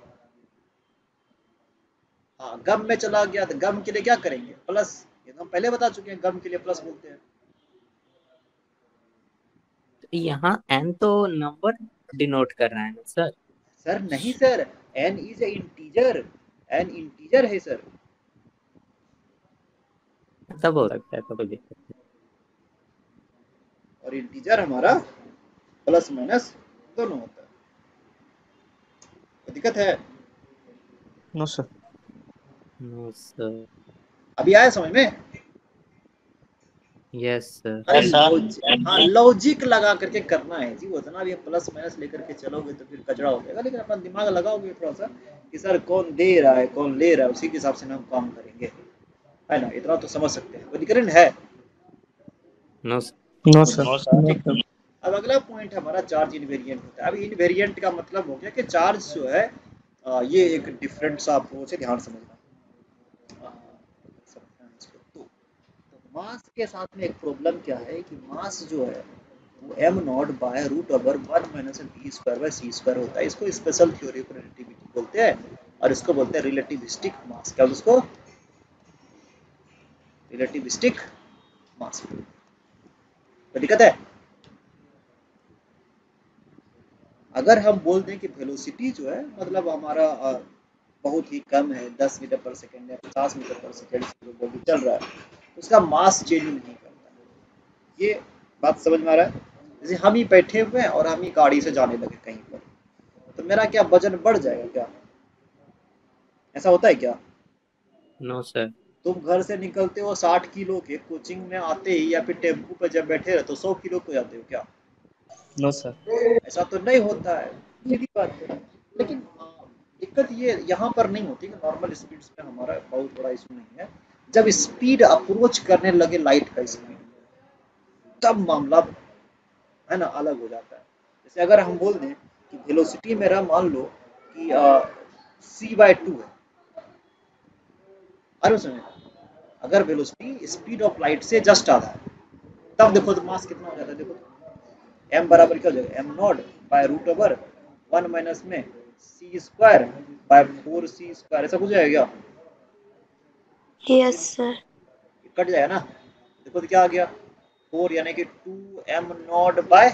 हाँ गम में चला गया तो गम के लिए क्या करेंगे? प्लस ये तो हम पहले बता चुके हैं, गम के लिए प्लस बोलते हैं। यहाँ n तो नंबर डिनोट कर रहा है ना सर सर नहीं sir n is a integer n integer है सर तब हो सकता है तो कोई दिक्कत नहीं और इंटीजर हमारा प्लस माइनस दोनों होता है। कोई दिक्कत है? नो सर नो सर अभी आया समझ में? यस सर Yes, लॉजिक हाँ लॉजिक लगा करके करना है जी उतना भी प्लस माइनस लेकर के चलोगे तो फिर कचरा हो जाएगा लेकिन अपना दिमाग लगाओगे थोड़ा सा कि सर कौन दे रहा है कौन ले रहा है उसी के हिसाब से हम काम करेंगे। है ना इतना तो समझ सकते हैं। दिक्कत है। नो सर नो सर अब अगला पॉइंट हमारा चार्ज इनवेरिएंट होता है। अब इनवेरिएंट का मतलब हो गया कि चार्ज जो है ये एक डिफरेंट सा अप्रोच है ध्यान समझना अ, समझना है इसको। तो, तो मास के साथ में एक प्रॉब्लम क्या है कि मास जो है, वो m not by root over one minus b square by c square होता है। इसको स्पेशल थ्योरी ऑफ़ रिलेटिविटी बोलते हैं और इसको बोलते हैं रिलेटिविस्टिक मास क्या उसको? रिलेटिविस्टिक मास कोई दिक्कत है? अगर हम बोल दें कि वेलोसिटी जो है मतलब हमारा बहुत ही कम है 10 मीटर पर सेकेंड या 50 मीटर पर सेकंड चल रहा है तो उसका मास चेंज नहीं करता। ये बात समझ में आ रहा है? जैसे हम ही बैठे हुए हैं और हम ही गाड़ी से जाने लगे कहीं पर तो मेरा क्या वज़न बढ़ जाएगा क्या? ऐसा होता है क्या? नो no, सर तुम घर से निकलते हो साठ किलो के कोचिंग में आते ही या फिर टेंपू पर जब बैठे रहते हो सौ किलो को जाते हो क्या? नो no, सर ऐसा तो नहीं होता है। सीधी बात है। लेकिन दिक्कत ये यहाँ पर नहीं होती कि नॉर्मल स्पीड्स में हमारा बहुत बड़ा इशू नहीं है। जब स्पीड अप्रोच करने लगे लाइट का स्पीड तब मामला है ना अलग हो जाता है। जैसे अगर हम बोल दें कि वेलोसिटी मेरा मान लो कि सी बाय टू है। अरे उसमें अगर वेलोसिटी स्पीड ऑफ़ लाइट से जस्ट आधा है, तब देखो तो मास कितना हो जाता है, देखो तो एम बराबर क्या हो जाएगा? M not by root over one minus में c square by four c square ऐसा कुछ आएगा यस सर कट जाएगा ना? देखो तो क्या आ गया? फोर यानी कि टू एम नॉट बाय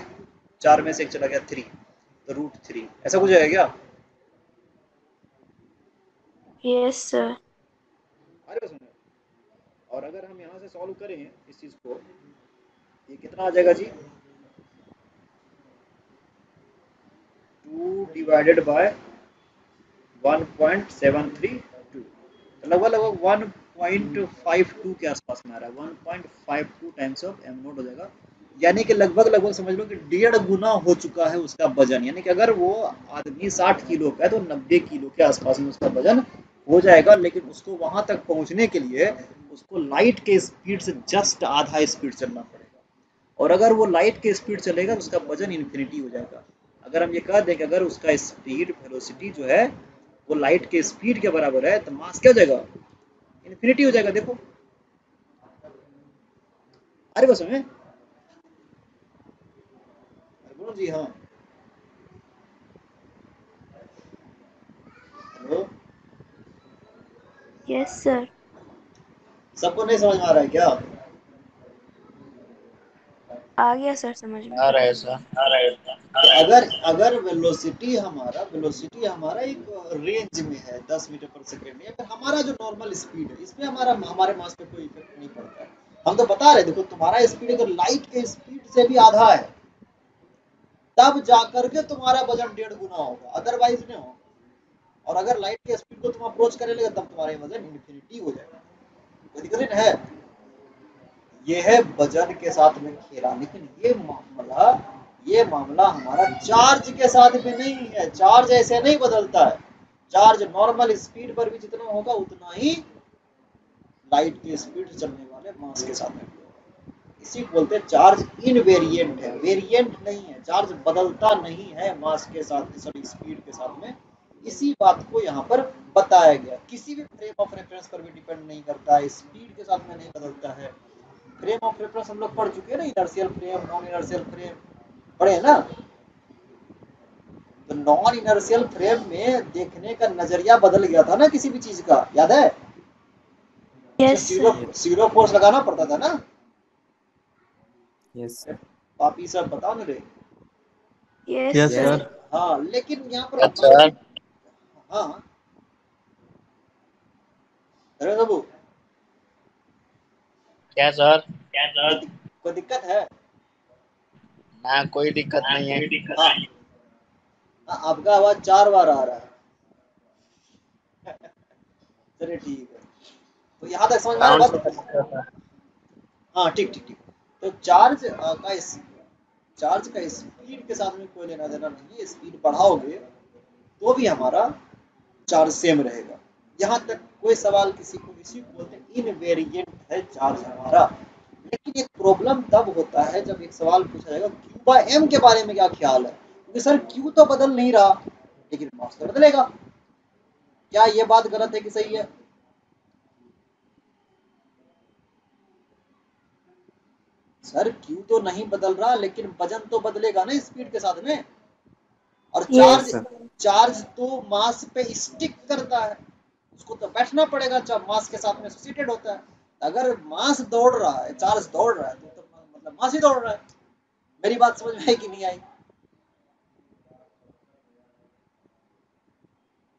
चार में से एक चला गया थ्री तो रूट थ्री ऐसा कुछ आएगा क्या? यस सर अरे बस और अगर हम यहाँ से सॉल्व करें इस चीज़ को ये कितना आ जाएगा जी? Two divided by one point seven three two लगभग लगभग वन पॉइंट फाइव टू के आसपास में आ रहा है। One point five two times of m not हो जाएगा। यानी कि लगभग लगभग समझ लो कि डेढ़ गुना हो चुका है उसका वज़न। यानी कि अगर वो आदमी साठ किलो का है तो नब्बे किलो के आसपास में उसका वज़न हो जाएगा। लेकिन उसको वहाँ तक पहुँचने के लिए उसको लाइट के स्पीड से जस्ट आधा स्पीड चलना पड़ेगा। और अगर वो लाइट के स्पीड चलेगा तो उसका वज़न इन्फिनिटी हो जाएगा। अगर हम ये कह दें कि अगर उसका स्पीड वेलोसिटी जो है, वो लाइट के स्पीड के बराबर है तो मास क्या हो जाएगा? इन्फिनिटी हो जाएगा देखो। अरे बस में। जी हाँ। हेलो। यस सर सबको नहीं समझ में आ रहा है क्या? आ गया सर समझ में आ रहा है सर आ रहा है कि अगर अगर वेलोसिटी हमारा वेलोसिटी हमारा एक रेंज में है 10 मीटर पर सेकंड में अगर हमारा जो नॉर्मल स्पीड है इसमें हमारा हमारे मास पे कोई इफ़ेक्ट नहीं पड़ता है। हम तो बता रहे देखो तुम्हारा स्पीड अगर लाइट के स्पीड से भी आधा है तब जाकर के तुम्हारा वज़न डेढ़ गुना होगा अदरवाइज़ नहीं होगा। और अगर लाइट के स्पीड को तुम अप्रोच करने लगे तब तुम्हारा वज़न इन्फिनिटी हो जाएगा। कोई दिक्कत नहीं है। ये है वज़न के साथ में खेला। लेकिन ये मामला ये मामला हमारा चार्ज के साथ में नहीं है। चार्ज ऐसे नहीं बदलता है। चार्ज नॉर्मल स्पीड पर भी जितना होगा, उतना ही लाइट की स्पीड चलने वाले मास के साथ में। इसी को बोलते हैं चार्ज इनवेरिएंट है। वेरिएंट नहीं है। चार्ज बदलता नहीं है मास के साथ सॉरी स्पीड के साथ में। इसी बात को यहाँ पर बताया गया। किसी भी फ्रेम ऑफ़ रेफरेंस पर भी डिपेंड नहीं करता है। स्पीड के साथ में नहीं बदलता है। फ्रेम ऑफ़ रेफरेंस हम लोग पढ़ चुके हैं ना inertial frame non inertial frame पढ़े हैं ना? तो नॉन इनर्शियल फ्रेम में देखने का नज़रिया बदल गया था ना किसी भी चीज़ का याद है? Yes zero sir zero force लगाना पड़ता था ना? यस सर पापी सब बता ना रे। यस यस सर सर हाँ लेकिन यहाँ पर अच्छा हाँ। अरे बाबू क्या सर? क्या सर? कोई दिक्कत है? ना कोई दिक्कत ना, नहीं है। हाँ। हाँ, आपका आवाज़ चार बार आ रहा है। चलिए ठीक है। तो यहाँ तक समझ में बात? हाँ ठीक ठीक ठीक। तो चार्ज का इस चार्ज का स्पीड के साथ में कोई लेना देना नहीं है। स्पीड बढ़ाओगे तो भी हमारा चार्ज सेम रहेगा। यहाँ तक कोई सवाल किसी को इसी को बोलते हैं इनवेरिएंट है चार्ज हमारा। लेकिन एक प्रॉब्लम तब होता है जब एक सवाल पूछा जाएगा क्यू बाय एम के बारे में क्या ख्याल है? क्योंकि सर क्यू तो बदल नहीं रहा लेकिन मास तो बदलेगा। क्या ये बात गलत है कि सही है? सर क्यू तो नहीं बदल रहा लेकिन वज़न तो बदलेगा ना स्पीड के साथ में। और चार्ज चार्ज तो मास पे स्टिक करता है। उसको तो बैठना पड़ेगा जब मास के साथ में एसोसिएटेड होता है। अगर मास दौड़ रहा है चार्ज दौड़ रहा है तो, तो मतलब मास ही दौड़ रहा है। मेरी बात समझ में आई कि नहीं आई?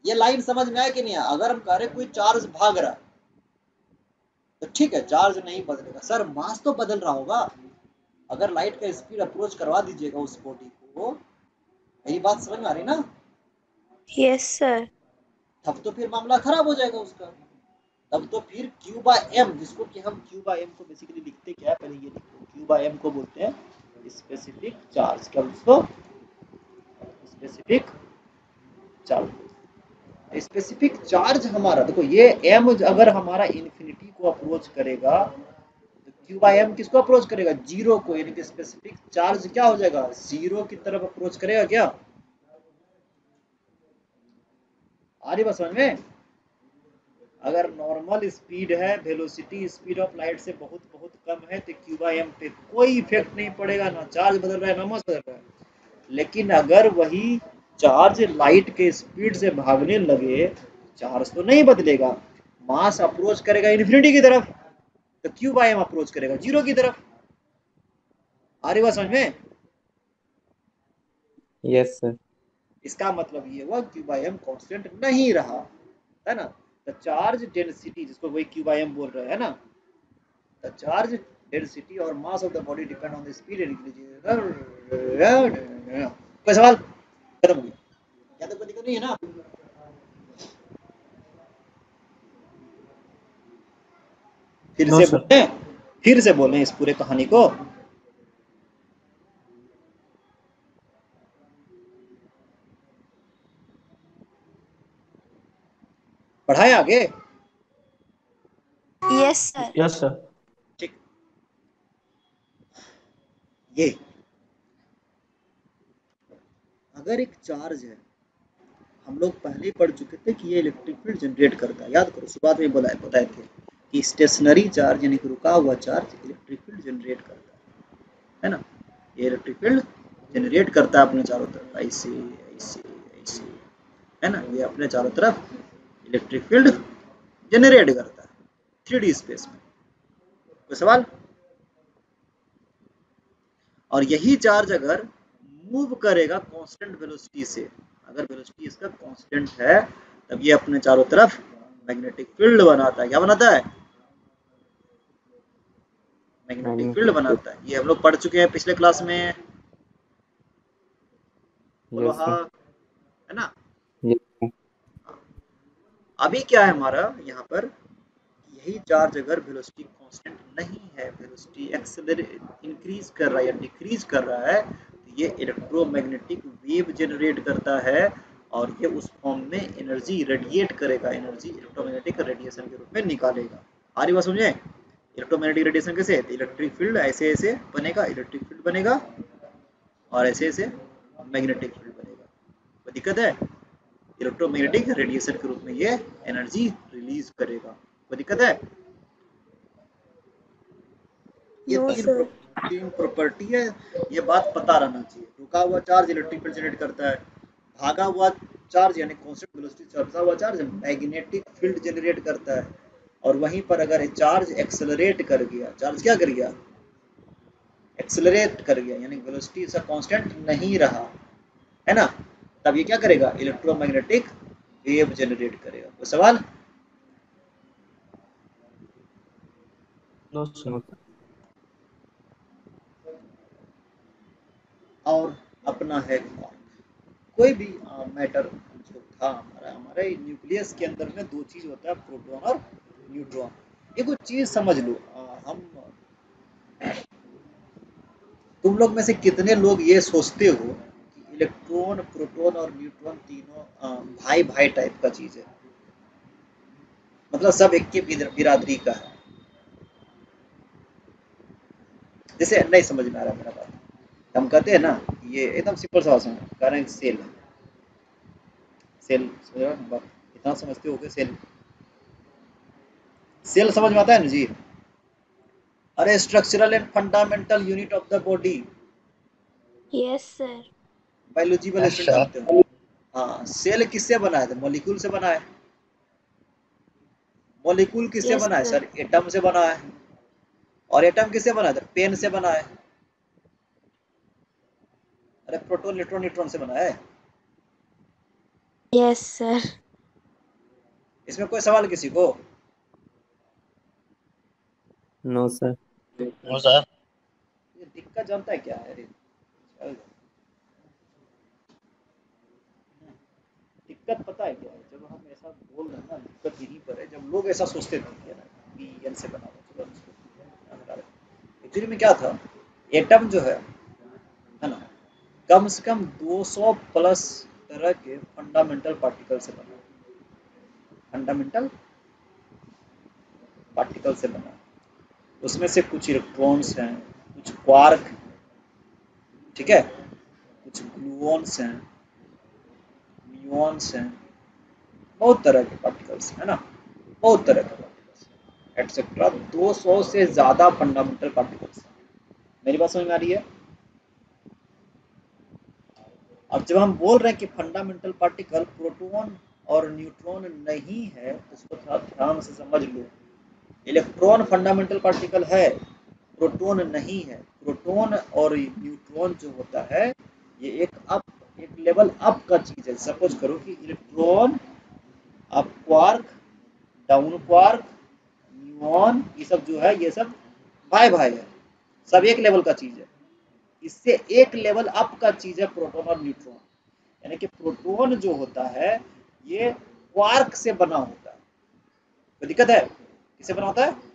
ये लाइन समझ में आया कि नहीं आया? अगर हम कह रहे कोई चार्ज भाग रहा है तो ठीक है चार्ज नहीं बदलेगा। सर मास तो बदल रहा होगा। अगर लाइट का स्पीड अप्रोच करवा दीजिएगा उस बॉडी को मेरी बात समझ में आ रही ना? यस सर तब तो फिर मामला खराब हो जाएगा उसका। तब तो फिर क्यू बाय एम, जिसको कि हम क्यू बाय एम को बेसिकली लिखते क्या है? पहले ये लिखो। क्यू बाय एम को बोलते हैं स्पेसिफिक चार्ज क्या उसको स्पेसिफिक चार्ज स्पेसिफिक चार्ज हमारा, देखो ये एम अगर हमारा इन्फिनिटी को अप्रोच करेगा तो क्यू बाय एम किसको अप्रोच करेगा? ज़ीरो को, यानी कि स्पेसिफिक चार्ज क्या हो जाएगा? ज़ीरो की तरफ़ अप्रोच करेगा क्या? आ रही बात समझ में? अगर नॉर्मल स्पीड है वेलोसिटी स्पीड ऑफ़ लाइट से बहुत बहुत कम है तो क्यूबा एम पे कोई इफ़ेक्ट नहीं पड़ेगा ना चार्ज बदल रहा है ना मास बदल रहा है। लेकिन अगर वही चार्ज लाइट के स्पीड से भागने लगे चार्ज तो नहीं बदलेगा। मास अप्रोच करेगा इन्फिनिटी की तरफ़ तो क्यू बाई एम अप्रोच करेगा ज़ीरो की तरफ़। आ रही बात समझ में? यस सर इसका मतलब ये हुआ क्यू बाई एम कॉन्स्टेंट नहीं रहा है ना? द चार्ज डेंसिटी जिसको वही क्यू बाई एम बोल रहे हैं ना? द चार्ज डेंसिटी और mass of the body depend on the speed and कोई सवाल? खत्म हो गया। ज़्यादा कोई दिक्कत नहीं है ना? फिर से sir. बोले फिर से बोले इस पूरे कहानी को। पढ़ाए आगे? यस सर यस सर ठीक। ये। अगर एक चार्ज है हम लोग पहले पढ़ चुके थे कि ये इलेक्ट्रिक फ़ील्ड जनरेट करता है। याद करो शुरुआत में बताए बताए थे कि स्टेशनरी चार्ज यानी कि रुका हुआ चार्ज इलेक्ट्रिक फ़ील्ड जनरेट करता है। है ना? ये इलेक्ट्रिक फ़ील्ड जनरेट करता है अपने चारों तरफ़। ऐसे ऐसे ऐसे है ना? ये अपने चारों तरफ़ इलेक्ट्रिक फ़ील्ड जनरेट करता है थ्री स्पेस में। कोई सवाल? और यही चार्ज अगर मूव करेगा कांस्टेंट वेलोसिटी से अगर वेलोसिटी इसका कांस्टेंट है तब ये अपने चारों तरफ़ मैग्नेटिक फ़ील्ड बनाता है। क्या बनाता है? मैग्नेटिक फ़ील्ड बनाता है। ये हम लोग पढ़ चुके हैं पिछले क्लास में। बोलो हाँ। है ना? अभी क्या है हमारा? यहाँ पर यही चार्ज अगर वेलोसिटी कांस्टेंट नहीं है। वेलोसिटी इंक्रीज कर रहा है या डिक्रीज कर रहा है तो ये इलेक्ट्रोमैग्नेटिक वेव जनरेट करता है और ये उस फॉर्म में एनर्जी रेडिएट करेगा। एनर्जी इलेक्ट्रोमैग्नेटिक रेडिएशन के रूप में निकालेगा। आ रही बात समझे? इलेक्ट्रोमैग्नेटिक रेडिएशन कैसे? इलेक्ट्रिक फ़ील्ड ऐसे ऐसे बनेगा इलेक्ट्रिक फ़ील्ड बनेगा और ऐसे ऐसे मैग्नेटिक फ़ील्ड बनेगा। कोई दिक्कत है? इलेक्ट्रोमैग्नेटिक रेडिएशन के रूप में ये एनर्जी रिलीज़ करेगा। कोई दिक्कत है? ये No, तीन तीन प्रॉपर्टी है ये बात पता रहना चाहिए। रुका हुआ चार्ज इलेक्ट्रिक फ़ील्ड जनरेट करता है भागा हुआ चार्ज यानी कांस्टेंट वेलोसिटी चलता हुआ चार्ज मैग्नेटिक फ़ील्ड जनरेट करता है। और वहीं पर अगर चार्ज एक्सेलरेट कर गया चार्ज क्या कर गया? एक्सेलरेट कर गया यानी वेलोसिटी इसका कांस्टेंट नहीं रहा है ना? तब ये क्या करेगा? इलेक्ट्रोमैग्नेटिक वेव जनरेट करेगा। कोई सवाल? और अपना है क्वार्क कोई भी मैटर जो था हमारा हमारे न्यूक्लियस के अंदर में दो चीज़ होता है प्रोटॉन और न्यूट्रॉन ये कुछ चीज़ समझ लो। आ, हम तुम लोग में से कितने लोग ये सोचते हो इलेक्ट्रॉन, प्रोटॉन और न्यूट्रॉन तीनों भाई भाई टाइप का चीज़ है। मतलब सब एक के बिरादरी का है। जैसे नहीं समझ में आ रहा मेरा बात। हम कहते हैं ना, ये एकदम सिंपल सा है हैं। सेल है सेल इतना समझते हो सेल। सेल समझ में आता है ना जी? अरे structural and fundamental unit of the body yes sir biology वाले अच्छा। स्टूडेंट जानते हो। हाँ सेल किससे बना है मॉलिक्यूल से बना है। मॉलिक्यूल किससे बना है? सर एटम से बना है। और एटम किससे बना है पेन से बना है। अरे प्रोटॉन न्यूट्रॉन न्यूट्रॉन से बना है? यस सर इसमें कोई सवाल किसी को? नो सर नो सर ये दिक्कत जानता है क्या? है अरे चल। दिक्कत पता है क्या है? जब हम ऐसा बोल रहे हैं ना, दिक्कत यहीं पर है। जब लोग ऐसा सोचते थे कि एन से बना चलो एक्चुअली में क्या था? एटम जो है है ना, कम से कम 200 प्लस तरह के फंडामेंटल पार्टिकल से बना। फंडामेंटल पार्टिकल से बना। उसमें से कुछ इलेक्ट्रॉन्स हैं, कुछ क्वार्क ठीक है? कुछ ग्लूऑन्स हैं म्यूऑन्स हैं। बहुत तरह के पार्टिकल्स है ना? बहुत तरह के पार्टिकल्स एटसेट्रा 200 से ज़्यादा फंडामेंटल पार्टिकल्स हैं। मेरी बात समझ में आ रही है? अब जब हम बोल रहे हैं कि फंडामेंटल पार्टिकल प्रोटॉन और न्यूट्रॉन नहीं है तो इसको थोड़ा ध्यान से समझ लो। इलेक्ट्रॉन फंडामेंटल पार्टिकल है प्रोटॉन नहीं है। प्रोटॉन और न्यूट्रॉन जो होता है, ये एक अप एक लेवल अप का चीज़ है। सपोज़ करो कि electron up quark down quark muon ये सब जो है, ये सब भाई भाई है। सब एक लेवल का चीज़ है। इससे एक लेवल अप का चीज़ है प्रोटॉन और न्यूट्रॉन यानी कि प्रोटॉन जो होता है, ये क्वार्क से बना होता है। कोई दिक्कत है? किससे बना होता है?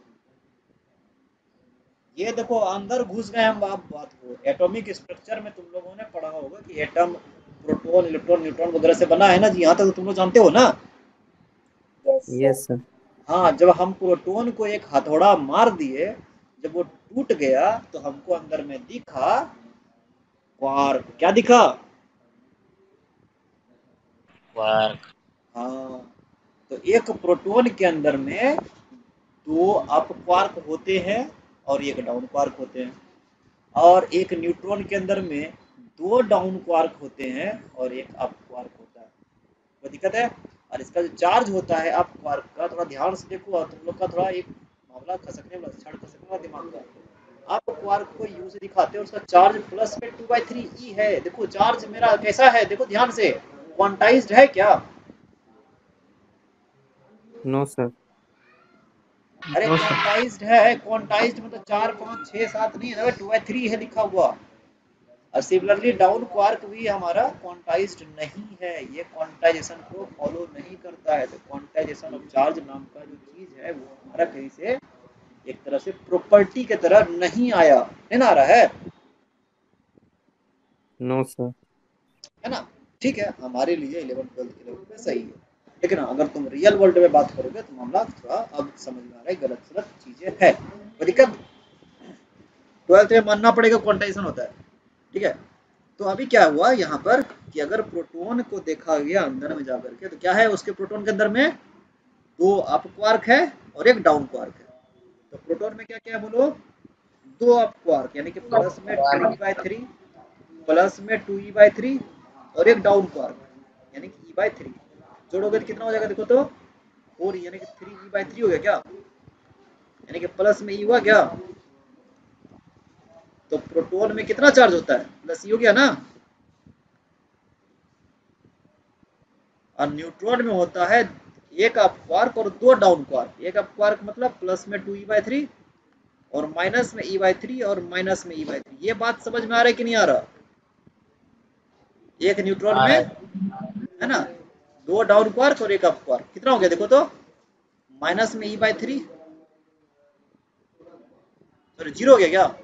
ये देखो अंदर घुस गए हम आप बात को एटॉमिक स्ट्रक्चर में तुम लोगों ने पढ़ा होगा कि एटम प्रोटॉन इलेक्ट्रॉन न्यूट्रॉन वगैरह से बना है ना? जी यहाँ तक तो तुम लोग जानते हो ना? यस सर हाँ जब हम प्रोटॉन को एक हथौड़ा मार दिए जब वो टूट गया तो हमको अंदर में दिखा क्वार्क क्या दिखा? क्वार्क हाँ तो एक प्रोटॉन के अंदर में दो अप क्वार्क होते हैं और एक डाउन क्वार्क होते हैं। और एक न्यूट्रॉन के अंदर में दो डाउन क्वार्क होते हैं और एक अप क्वार्क होता है। कोई दिक्कत है? और इसका जो चार्ज होता है अप क्वार्क का, थोड़ा ध्यान से देखो और तुम लोग का थोड़ा एक मामला खसकने वाला छड़ खसकने वाला दिमाग का। अप क्वार्क को यू से दिखाते हैं, उसका चार्ज प्लस में टू बाई थ्री ई है। देखो, चार्ज मेरा कैसा है? देखो, ध्यान से। क्वांटाइज्ड है क्या? नो सर अरे क्वांटाइज्ड है क्वांटाइज्ड मतलब चार पाँच छः सात नहीं है टू बाई थ्री है लिखा हुआ। और सिमिलरली डाउन क्वार्क भी हमारा क्वांटाइज्ड नहीं है। ये क्वांटाइजेशन को फॉलो नहीं करता है। तो क्वांटाइजेशन ऑफ़ चार्ज नाम का जो चीज़ है वो हमारा कहीं से एक तरह से प्रॉपर्टी के तरह नहीं आया। नहीं ना आ रहा है? नो सर है ना? ठीक है हमारे लिए इलेवन ट्वेल्थ के लेवल पे सही है। लेकिन अगर तुम रियल वर्ल्ड में बात करोगे तो मामला थोड़ा अब समझ में आ रहा है, गलत गलत चीज़ें है। ट्वेल्थ में मानना पड़ेगा क्वांटाइजेशन होता है। ठीक है? तो अभी क्या हुआ यहाँ पर कि अगर प्रोटॉन को देखा गया अंदर में जाकर के तो क्या है उसके प्रोटॉन के अंदर में? दो अप क्वार्क है और एक डाउन क्वार्क है। तो प्रोटोन में क्या क्या है बोलो? दो अप क्वार्क यानी कि प्लस में two e by three plus में टू ई बाई थ्री और एक डाउन क्वार्क यानी कि ई बाई थ्री जोड़ोगे तो कितना हो जाएगा देखो तो? फोर यानी कि थ्री ई बाई थ्री हो गया क्या? यानी कि प्लस में ई हुआ क्या? तो प्रोटॉन में कितना चार्ज होता है? प्लस ई हो गया ना? और न्यूट्रॉन में होता है एक अप क्वार्क और दो डाउन क्वार्क एक अप क्वार्क मतलब प्लस में टू ई बाई थ्री और माइनस में ई बाई थ्री और माइनस में ई बाई थ्री ये बात समझ में आ रहा है कि नहीं आ रहा? एक न्यूट्रॉन में है ना? दो डाउन क्वार्क और एक अप क्वार्क। कितना हो गया देखो तो? माइनस में e by three sorry zero हो गया क्या?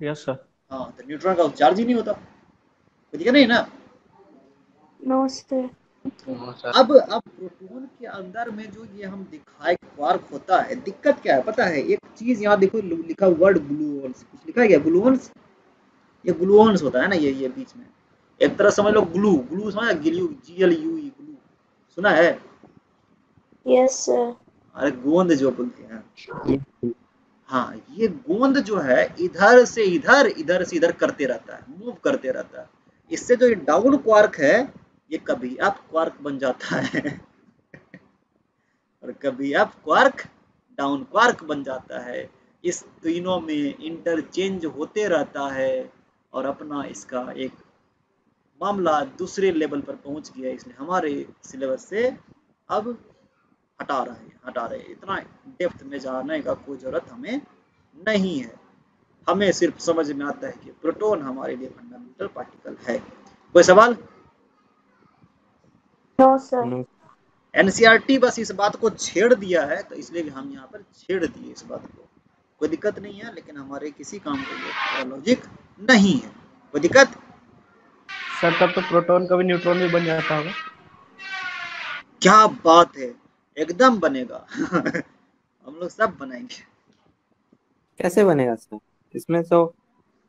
यस सर हाँ तो न्यूट्रॉन का चार्ज ही नहीं होता। कोई दिक्कत नहीं ना? नो सर अब अब प्रोटॉन के अंदर में जो ये हम दिखाए क्वार्क होता है दिक्कत क्या है? पता है एक चीज़ यहाँ देखो लिखा वर्ड ग्लूऑन्स कुछ लिखा है क्या? ग्लूऑन्स ये ग्लूऑन्स होता है ना ये ये बीच में। एक तरह समझ लो ग्लू ग्लू समझ glue G L U E glue. सुना है? यस सर अरे गोंद जो बोलते हैं। हाँ ये गोंद जो है इधर से इधर इधर से इधर करते रहता है मूव करते रहता है। इससे जो ये डाउन क्वार्क है ये कभी अप क्वार्क बन जाता है। और कभी अप क्वार्क डाउन क्वार्क बन जाता है। इस तीनों में इंटरचेंज होते रहता है और अपना इसका एक मामला दूसरे लेवल पर पहुँच गया इसलिए हमारे सिलेबस से अब हटा रहे हैं हटा रहे हैं। इतना डेप्थ में जाने का कोई ज़रूरत हमें नहीं है। हमें सिर्फ़ समझ में आता है कि प्रोटॉन हमारे लिए फंडामेंटल पार्टिकल है। कोई सवाल? नो सर एनसीईआरटी बस इस बात को छेड़ दिया है तो इसलिए हम यहाँ पर छेड़ दिए इस बात को। कोई दिक्कत नहीं है लेकिन हमारे किसी काम के लिए लॉजिक नहीं है। कोई दिक्कत? सर तब तो प्रोटॉन का भी न्यूट्रॉन भी बन जाता होगा। क्या बात है एकदम बनेगा। हम लोग सब बनाएँगे। कैसे बनेगा सर? इसमें तो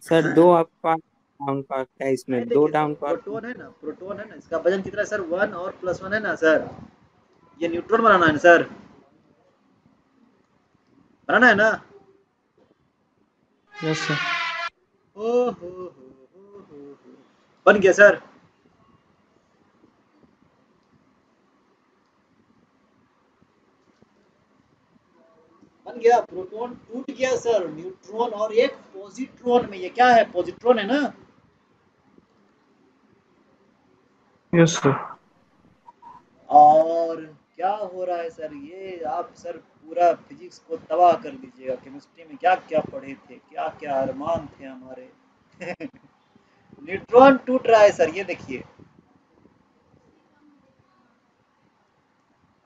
सर दो अप क्वार्क डाउन क्वार्क है इसमें दो डाउन क्वार्क प्रोटॉन है ना प्रोटॉन है ना इसका वज़न कितना है सर? वन और प्लस वन है ना सर? ये न्यूट्रॉन बनाना है ना सर? बनाना है ना? यस सर ओ बन गया सर। बन गया प्रोटॉन टूट गया सर। न्यूट्रॉन और एक पॉजिट्रॉन में ये क्या है? पॉजिट्रॉन है ना? Yes, sir. और क्या हो रहा है सर? ये आप सर पूरा फिजिक्स को तबाह कर दीजिएगा। केमिस्ट्री में क्या क्या पढ़े थे क्या क्या अरमान थे हमारे। न्यूट्रॉन टूट रहा है सर, ये देखिए।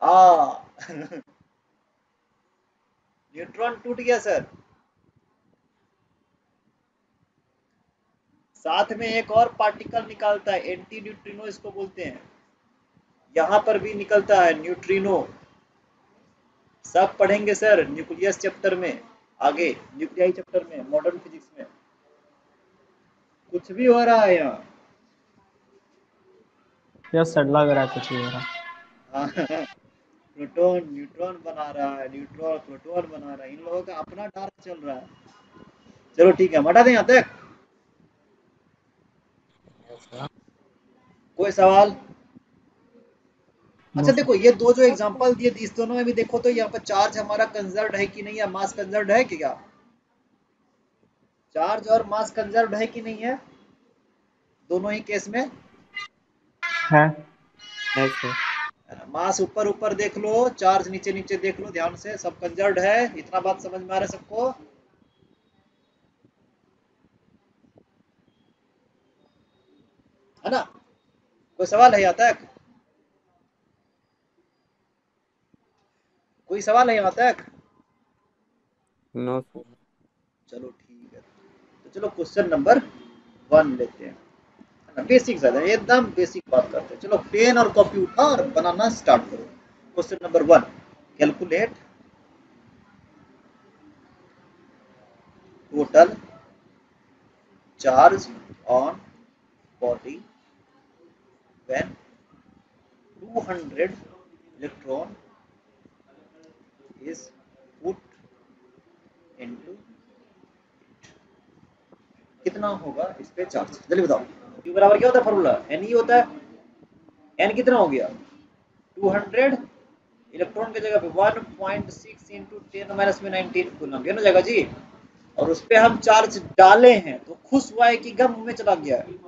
न्यूट्रॉन टूट गया सर। साथ में एक और पार्टिकल निकालता है एंटी न्यूट्रिनो इसको बोलते हैं। यहाँ पर भी निकलता है न्यूट्रिनो। सब पढ़ेंगे सर न्यूक्लियस चैप्टर में, आगे, न्यूक्लियाई चैप्टर में, मॉडर्न फिजिक्स में। कुछ भी हो रहा है यहाँ। Yes, sir. लग रहा है कुछ भी हो रहा हाँ, प्रोटॉन न्यूट्रॉन बना रहा है न्यूट्रॉन प्रोटॉन बना रहा है। इन लोगों का अपना डार्क चल रहा है। चलो ठीक है हटा दें यहाँ तक। कोई सवाल? अच्छा देखो ये दो जो एग्जांपल दिए इस दोनों में भी देखो तो यहाँ पर चार्ज हमारा कंजर्व है कि नहीं? है मास कंजर्व है कि क्या? चार्ज और मास कंजर्व है कि नहीं है? दोनों ही केस में? है। मास ऊपर ऊपर देख लो चार्ज नीचे नीचे देख लो ध्यान से सब कंजर्व है। इतना बात समझ में आ रहा है सबको? है ना? कोई सवाल है यहाँ तक? कोई सवाल है यहाँ तक? नो सर चलो ठीक। चलो क्वेश्चन नंबर वन लेते हैं। बेसिक ज़्यादा, एकदम बेसिक बात करते हैं। चलो पेन और कॉपी उठा और बनाना स्टार्ट करो। Question number one calculate total charge on body when 200 electron is put into it. कितना होगा इस पे चार्ज जल्दी बताओ। Q बराबर क्या होता है फॉर्मूला एन ई होता है। एन कितना हो गया? 200 इलेक्ट्रॉन की जगह पे 1.6 इंटू टेन माइनस में 19 गुना। हो जाएगा जी। और उस पे हम चार्ज डाले हैं तो खुश हुआ है कि गम में चला गया है।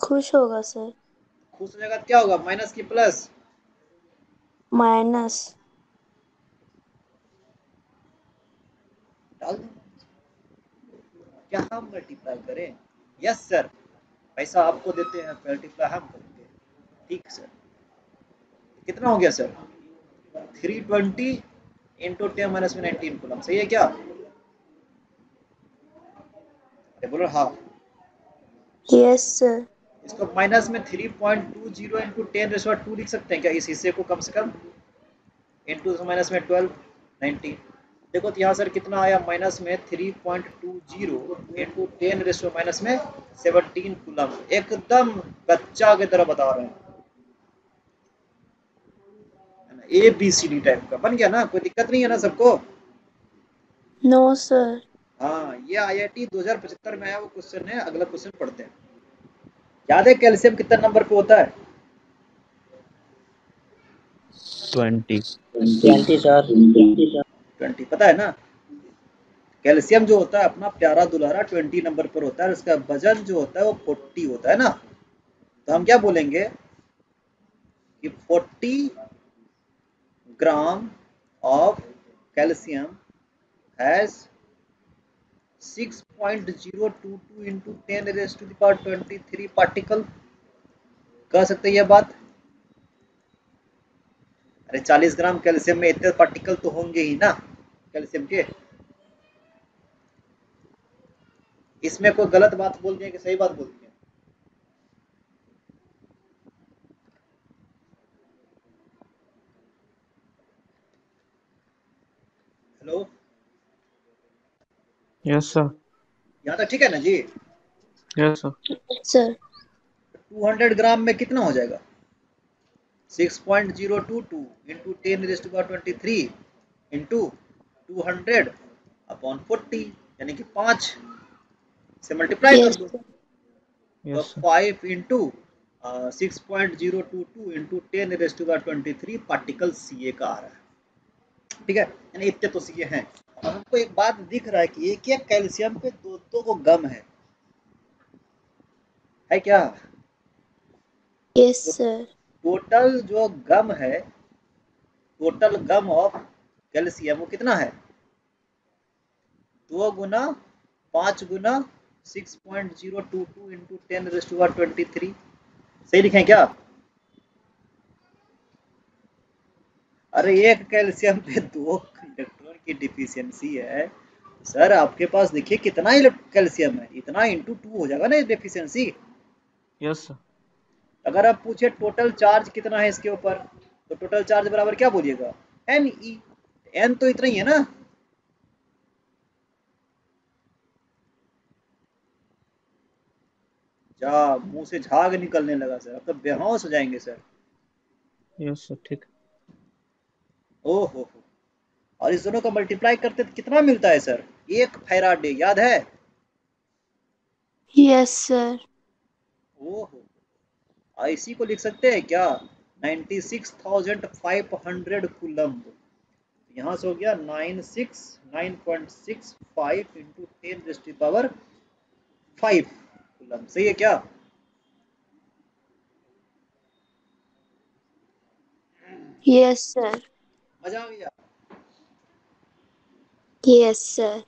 खुश होगा सर खुश हो जाएगा क्या होगा? माइनस की प्लस माइनस डाल दो। क्या हम मल्टीप्लाई करें? यस सर पैसा आपको देते हैं मल्टीप्लाई हम करेंगे ठीक सर कितना हो गया sir 320 twenty into ten minus में नाइनटीन कुलम सही है क्या? अरे बोलो हाँ। यस सर इसको माइनस में 3.20 point two zero into ten raise to लिख सकते हैं क्या? इस हिस्से को कम से कम। इंटू माइनस में 12 19 देखो तो यहाँ सर कितना आया माइनस में 3.20 point two zero into ten raise minus में 17 कुलम एकदम बच्चा की तरह बता रहे हैं। A B C D type का। बन गया ना? कोई दिक्कत नहीं है ना सबको? नो सर हाँ ये आई आई टी दो हज़ार पचहत्तर में आया वो क्वेश्चन है। अगला क्वेश्चन पढ़ते हैं। याद है कैल्शियम कितने नंबर पे होता है? ट्वेंटी। ट्वेंटी सर ट्वेंटी पता है ना? कैल्शियम जो होता है, अपना प्यारा दुलारा ट्वेंटी नंबर पर होता है, और उसका वज़न जो होता है वो फोर्टी होता है ना? तो हम क्या बोलेंगे? कि forty gram of calcium has 6.022 into 10 raised to the power 23 particle कह सकते हैं यह बात? अरे 40 ग्राम कैल्शियम में इतने पार्टिकल तो होंगे ही ना कैल्शियम के। इसमें कोई गलत बात बोल दिया कि सही बात बोल दिया? हेलो यस सर यहाँ तक ठीक है ना जी? यस सर सर 200 ग्राम में कितना हो जाएगा? 6.022 into 10 raised to power 23 into 200 upon 40 यानी कि पाँच। से मल्टीप्लाई कर दो. तो Yes, sir. Five into six point zero two two into ten raise to twenty three particle C A का आ रहा है। ठीक है? यानी इतने तो सी ए हैं। और हमको एक बात दिख रहा है कि एक एक कैल्शियम पे दो दो को गम है। है क्या? Yes, sir. टोटल जो गम है टोटल गम ऑफ़ कैल्शियम वो कितना है? दो गुना पाँच गुना six point zero two two into ten raise to twenty three सही लिखें क्या? अरे एक कैल्शियम पे दो इलेक्ट्रॉन की डिफिशियंसी है। सर आपके पास देखिए कितना कैल्शियम है। इतना इंटू टू हो जाएगा ना डिफिशियंसी Yes, sir. अगर आप पूछे टोटल चार्ज कितना है इसके ऊपर तो टोटल चार्ज बराबर क्या बोलिएगा? एन ई एन तो इतना ही है ना? जा मुँह से झाग निकलने लगा सर अब तो बेहोश हो जाएँगे सर sir. ठीक। ओहो हो। और इस दोनों का मल्टीप्लाई करते तो कितना मिलता है सर एक फैराडे याद है? यस सर ओहो। इसी को लिख सकते हैं क्या? 96,500 कूलम्ब यहाँ से हो गया 96 9.65 into ten raised power 5 coulomb सही है क्या? Yes, sir. मज़ा आ गया? Yes, sir.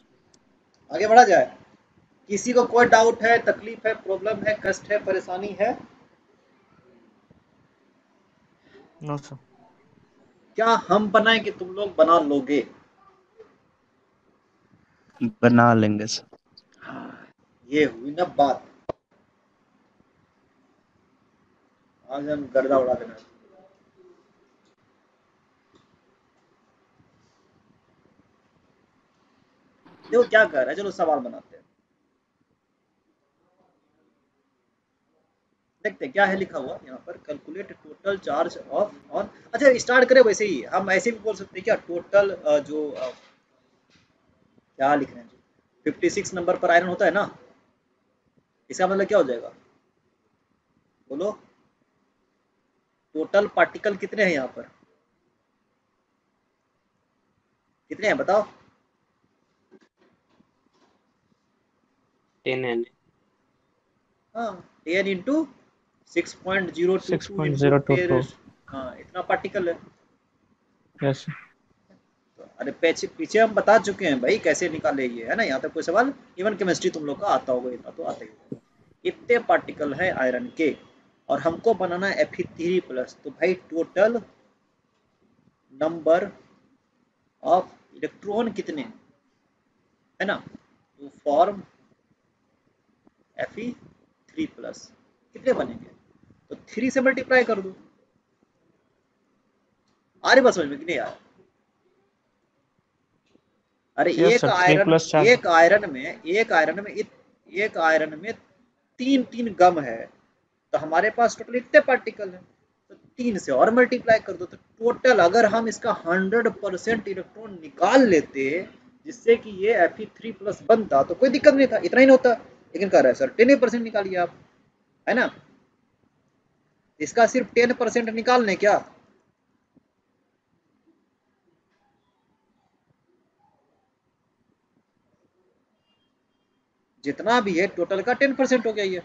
आगे बढ़ा जाए। किसी को कोई डाउट है तकलीफ़ है प्रॉब्लम है कष्ट है परेशानी है No, sir. क्या हम बनाए कि तुम लोग बना लोगे? बना लेंगे सर। हाँ, ये हुई ना बात। आज हम गर्दा उड़ा देना देखो क्या कर रहा है चलो सवाल बनाते हैं। देखते हैं। क्या है लिखा हुआ? यहाँ पर calculate total charge of on अच्छा स्टार्ट करें वैसे ही। हम ऐसे भी बोल सकते हैं क्या? टोटल जो क्या लिख रहे हैं फिफ्टी सिक्स नंबर पर आयरन होता है ना? इसका मतलब क्या हो जाएगा? बोलो। टोटल पार्टिकल कितने हैं यहाँ पर? कितने हैं बताओ? टेन एन हाँ ten into six point zero 6.022 हाँ इतना पार्टिकल है। Yes, तो अरे पीछे पीछे हम बता चुके हैं भाई कैसे निकाले ये है ना? यहाँ तक कोई सवाल? इवन केमिस्ट्री तुम लोग का आता होगा इतना तो आता ही इतने पार्टिकल है आयरन के और हमको बनाना है एफ़ थ्री प्लस तो भाई टोटल नंबर ऑफ़ इलेक्ट्रॉन कितने हैं? है ना? तो फॉर्म एफ़ थ्री प्लस कितने बनेंगे? तो थ्री से मल्टीप्लाई कर दो। रही बात समझ में नहीं यार? अरे एक आयरन एक आयरन में एक आयरन में इत- एक आयरन में तीन तीन गम है। तो हमारे पास टोटल इतने पार्टिकल है। तो तीन से और मल्टीप्लाई कर दो। तो टोटल अगर हम इसका हंड्रेड परसेंट इलेक्ट्रॉन निकाल लेते जिससे कि ये एफ़ थ्री प्लस बनता तो कोई दिक्कत नहीं था। इतना ही नहीं होता। लेकिन कह रहा है सर टेन परसेंट निकालिए आप। है ना? इसका सिर्फ़ टेन परसेंट निकालने क्या? जितना भी है टोटल का टेन परसेंट हो गया ये।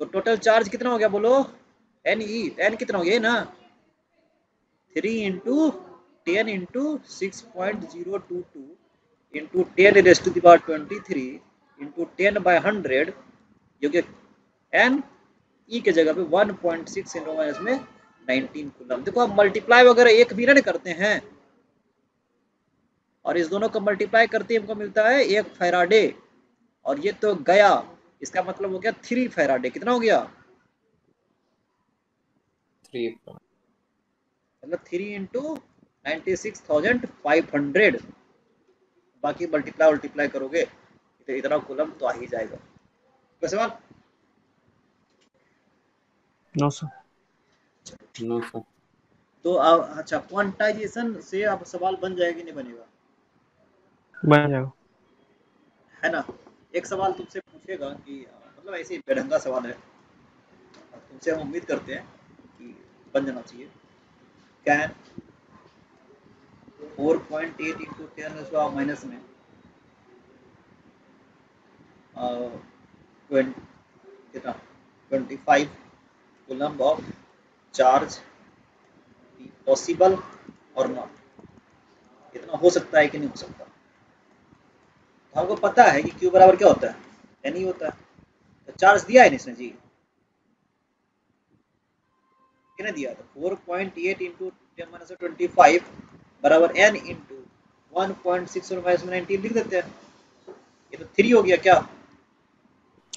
तो टोटल चार्ज कितना हो गया बोलो? एन ई एन कितना हो गया ना? Three into ten into six point zero two two into ten raise to power twenty three into ten by hundred जो कि एन ई के जगह पे one point six into minus में नाइनटीन कूलम देखो आप मल्टीप्लाई वगैरह एक भी ना करते हैं। और इस दोनों को मल्टीप्लाई करते हमको मिलता है एक फैराडे और ये तो गया। इसका मतलब हो गया थ्री फैराडे कितना हो गया? थ्री मतलब three into ninety six thousand five hundred बाकी मल्टीप्लाई मल्टीप्लाई करोगे तो इतना कुलम तो आ ही जाएगा। सवाल? नौ सौ नौ सौ तो आ, अच्छा क्वांटाइजेशन से अब सवाल बन जाएगा कि नहीं बनेगा? बन जाएगा। है ना? एक सवाल तुमसे पूछेगा कि मतलब ऐसे ही बेढंगा सवाल है। तुमसे हम उम्मीद करते हैं कि बन जाना चाहिए। Can 4.8 into 10 is power minus में। uh, 20 कितना? 25 coulomb ऑफ़ चार्ज पॉसिबल और नॉट इतना हो सकता है कि नहीं हो सकता। तो हमको पता है कि क्यू बराबर क्या होता है? नहीं होता तो चार्ज दिया है इसने जी। कितने दिया? था four point eight into ten minus twenty five बराबर N into one point six minus nineteen लिख देते हैं। ये तो थ्री हो गया क्या?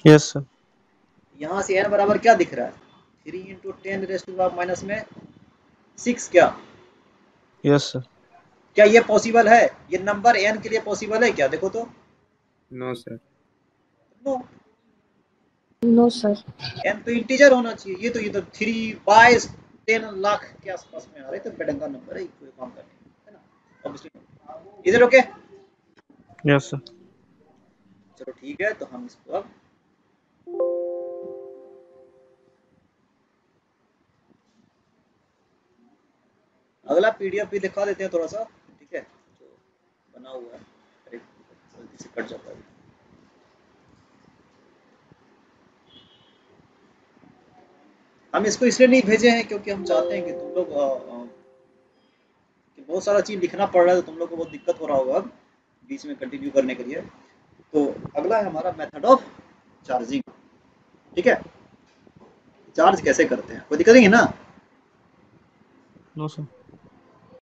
यस yes, सर यहाँ से एन बराबर क्या दिख रहा है? Three into ten raised minus में सिक्स क्या? Yes Yes, sir. क्या ये पॉसिबल है? ये नंबर एन के लिए पॉसिबल है क्या? देखो तो। No sir no no sir N तो इंटीजर होना चाहिए। ये तो ये तो थ्री बाय टेन लाख के आसपास में आ रहा है तो बेडंगा नंबर है कोई काम करने है ना? ऑब्वियसली इधर ओके Yes, sir. चलो ठीक है तो हम इसको अब अगला पीडीएफ भी दिखा देते हैं थोड़ा सा ठीक है? जो बना हुआ है जल्दी से कट जाता है। हम इसको इसलिए नहीं भेजे हैं क्योंकि हम चाहते हैं कि तुम लोग बहुत सारा चीज़ लिखना पड़ रहा है तो तुम लोग को बहुत दिक्कत हो रहा होगा अब बीच में कंटिन्यू करने के लिए। तो अगला है हमारा मेथड ऑफ़ चार्जिंग ठीक है? चार्ज कैसे करते हैं? कोई दिक्कत नहीं है ना? No, sir.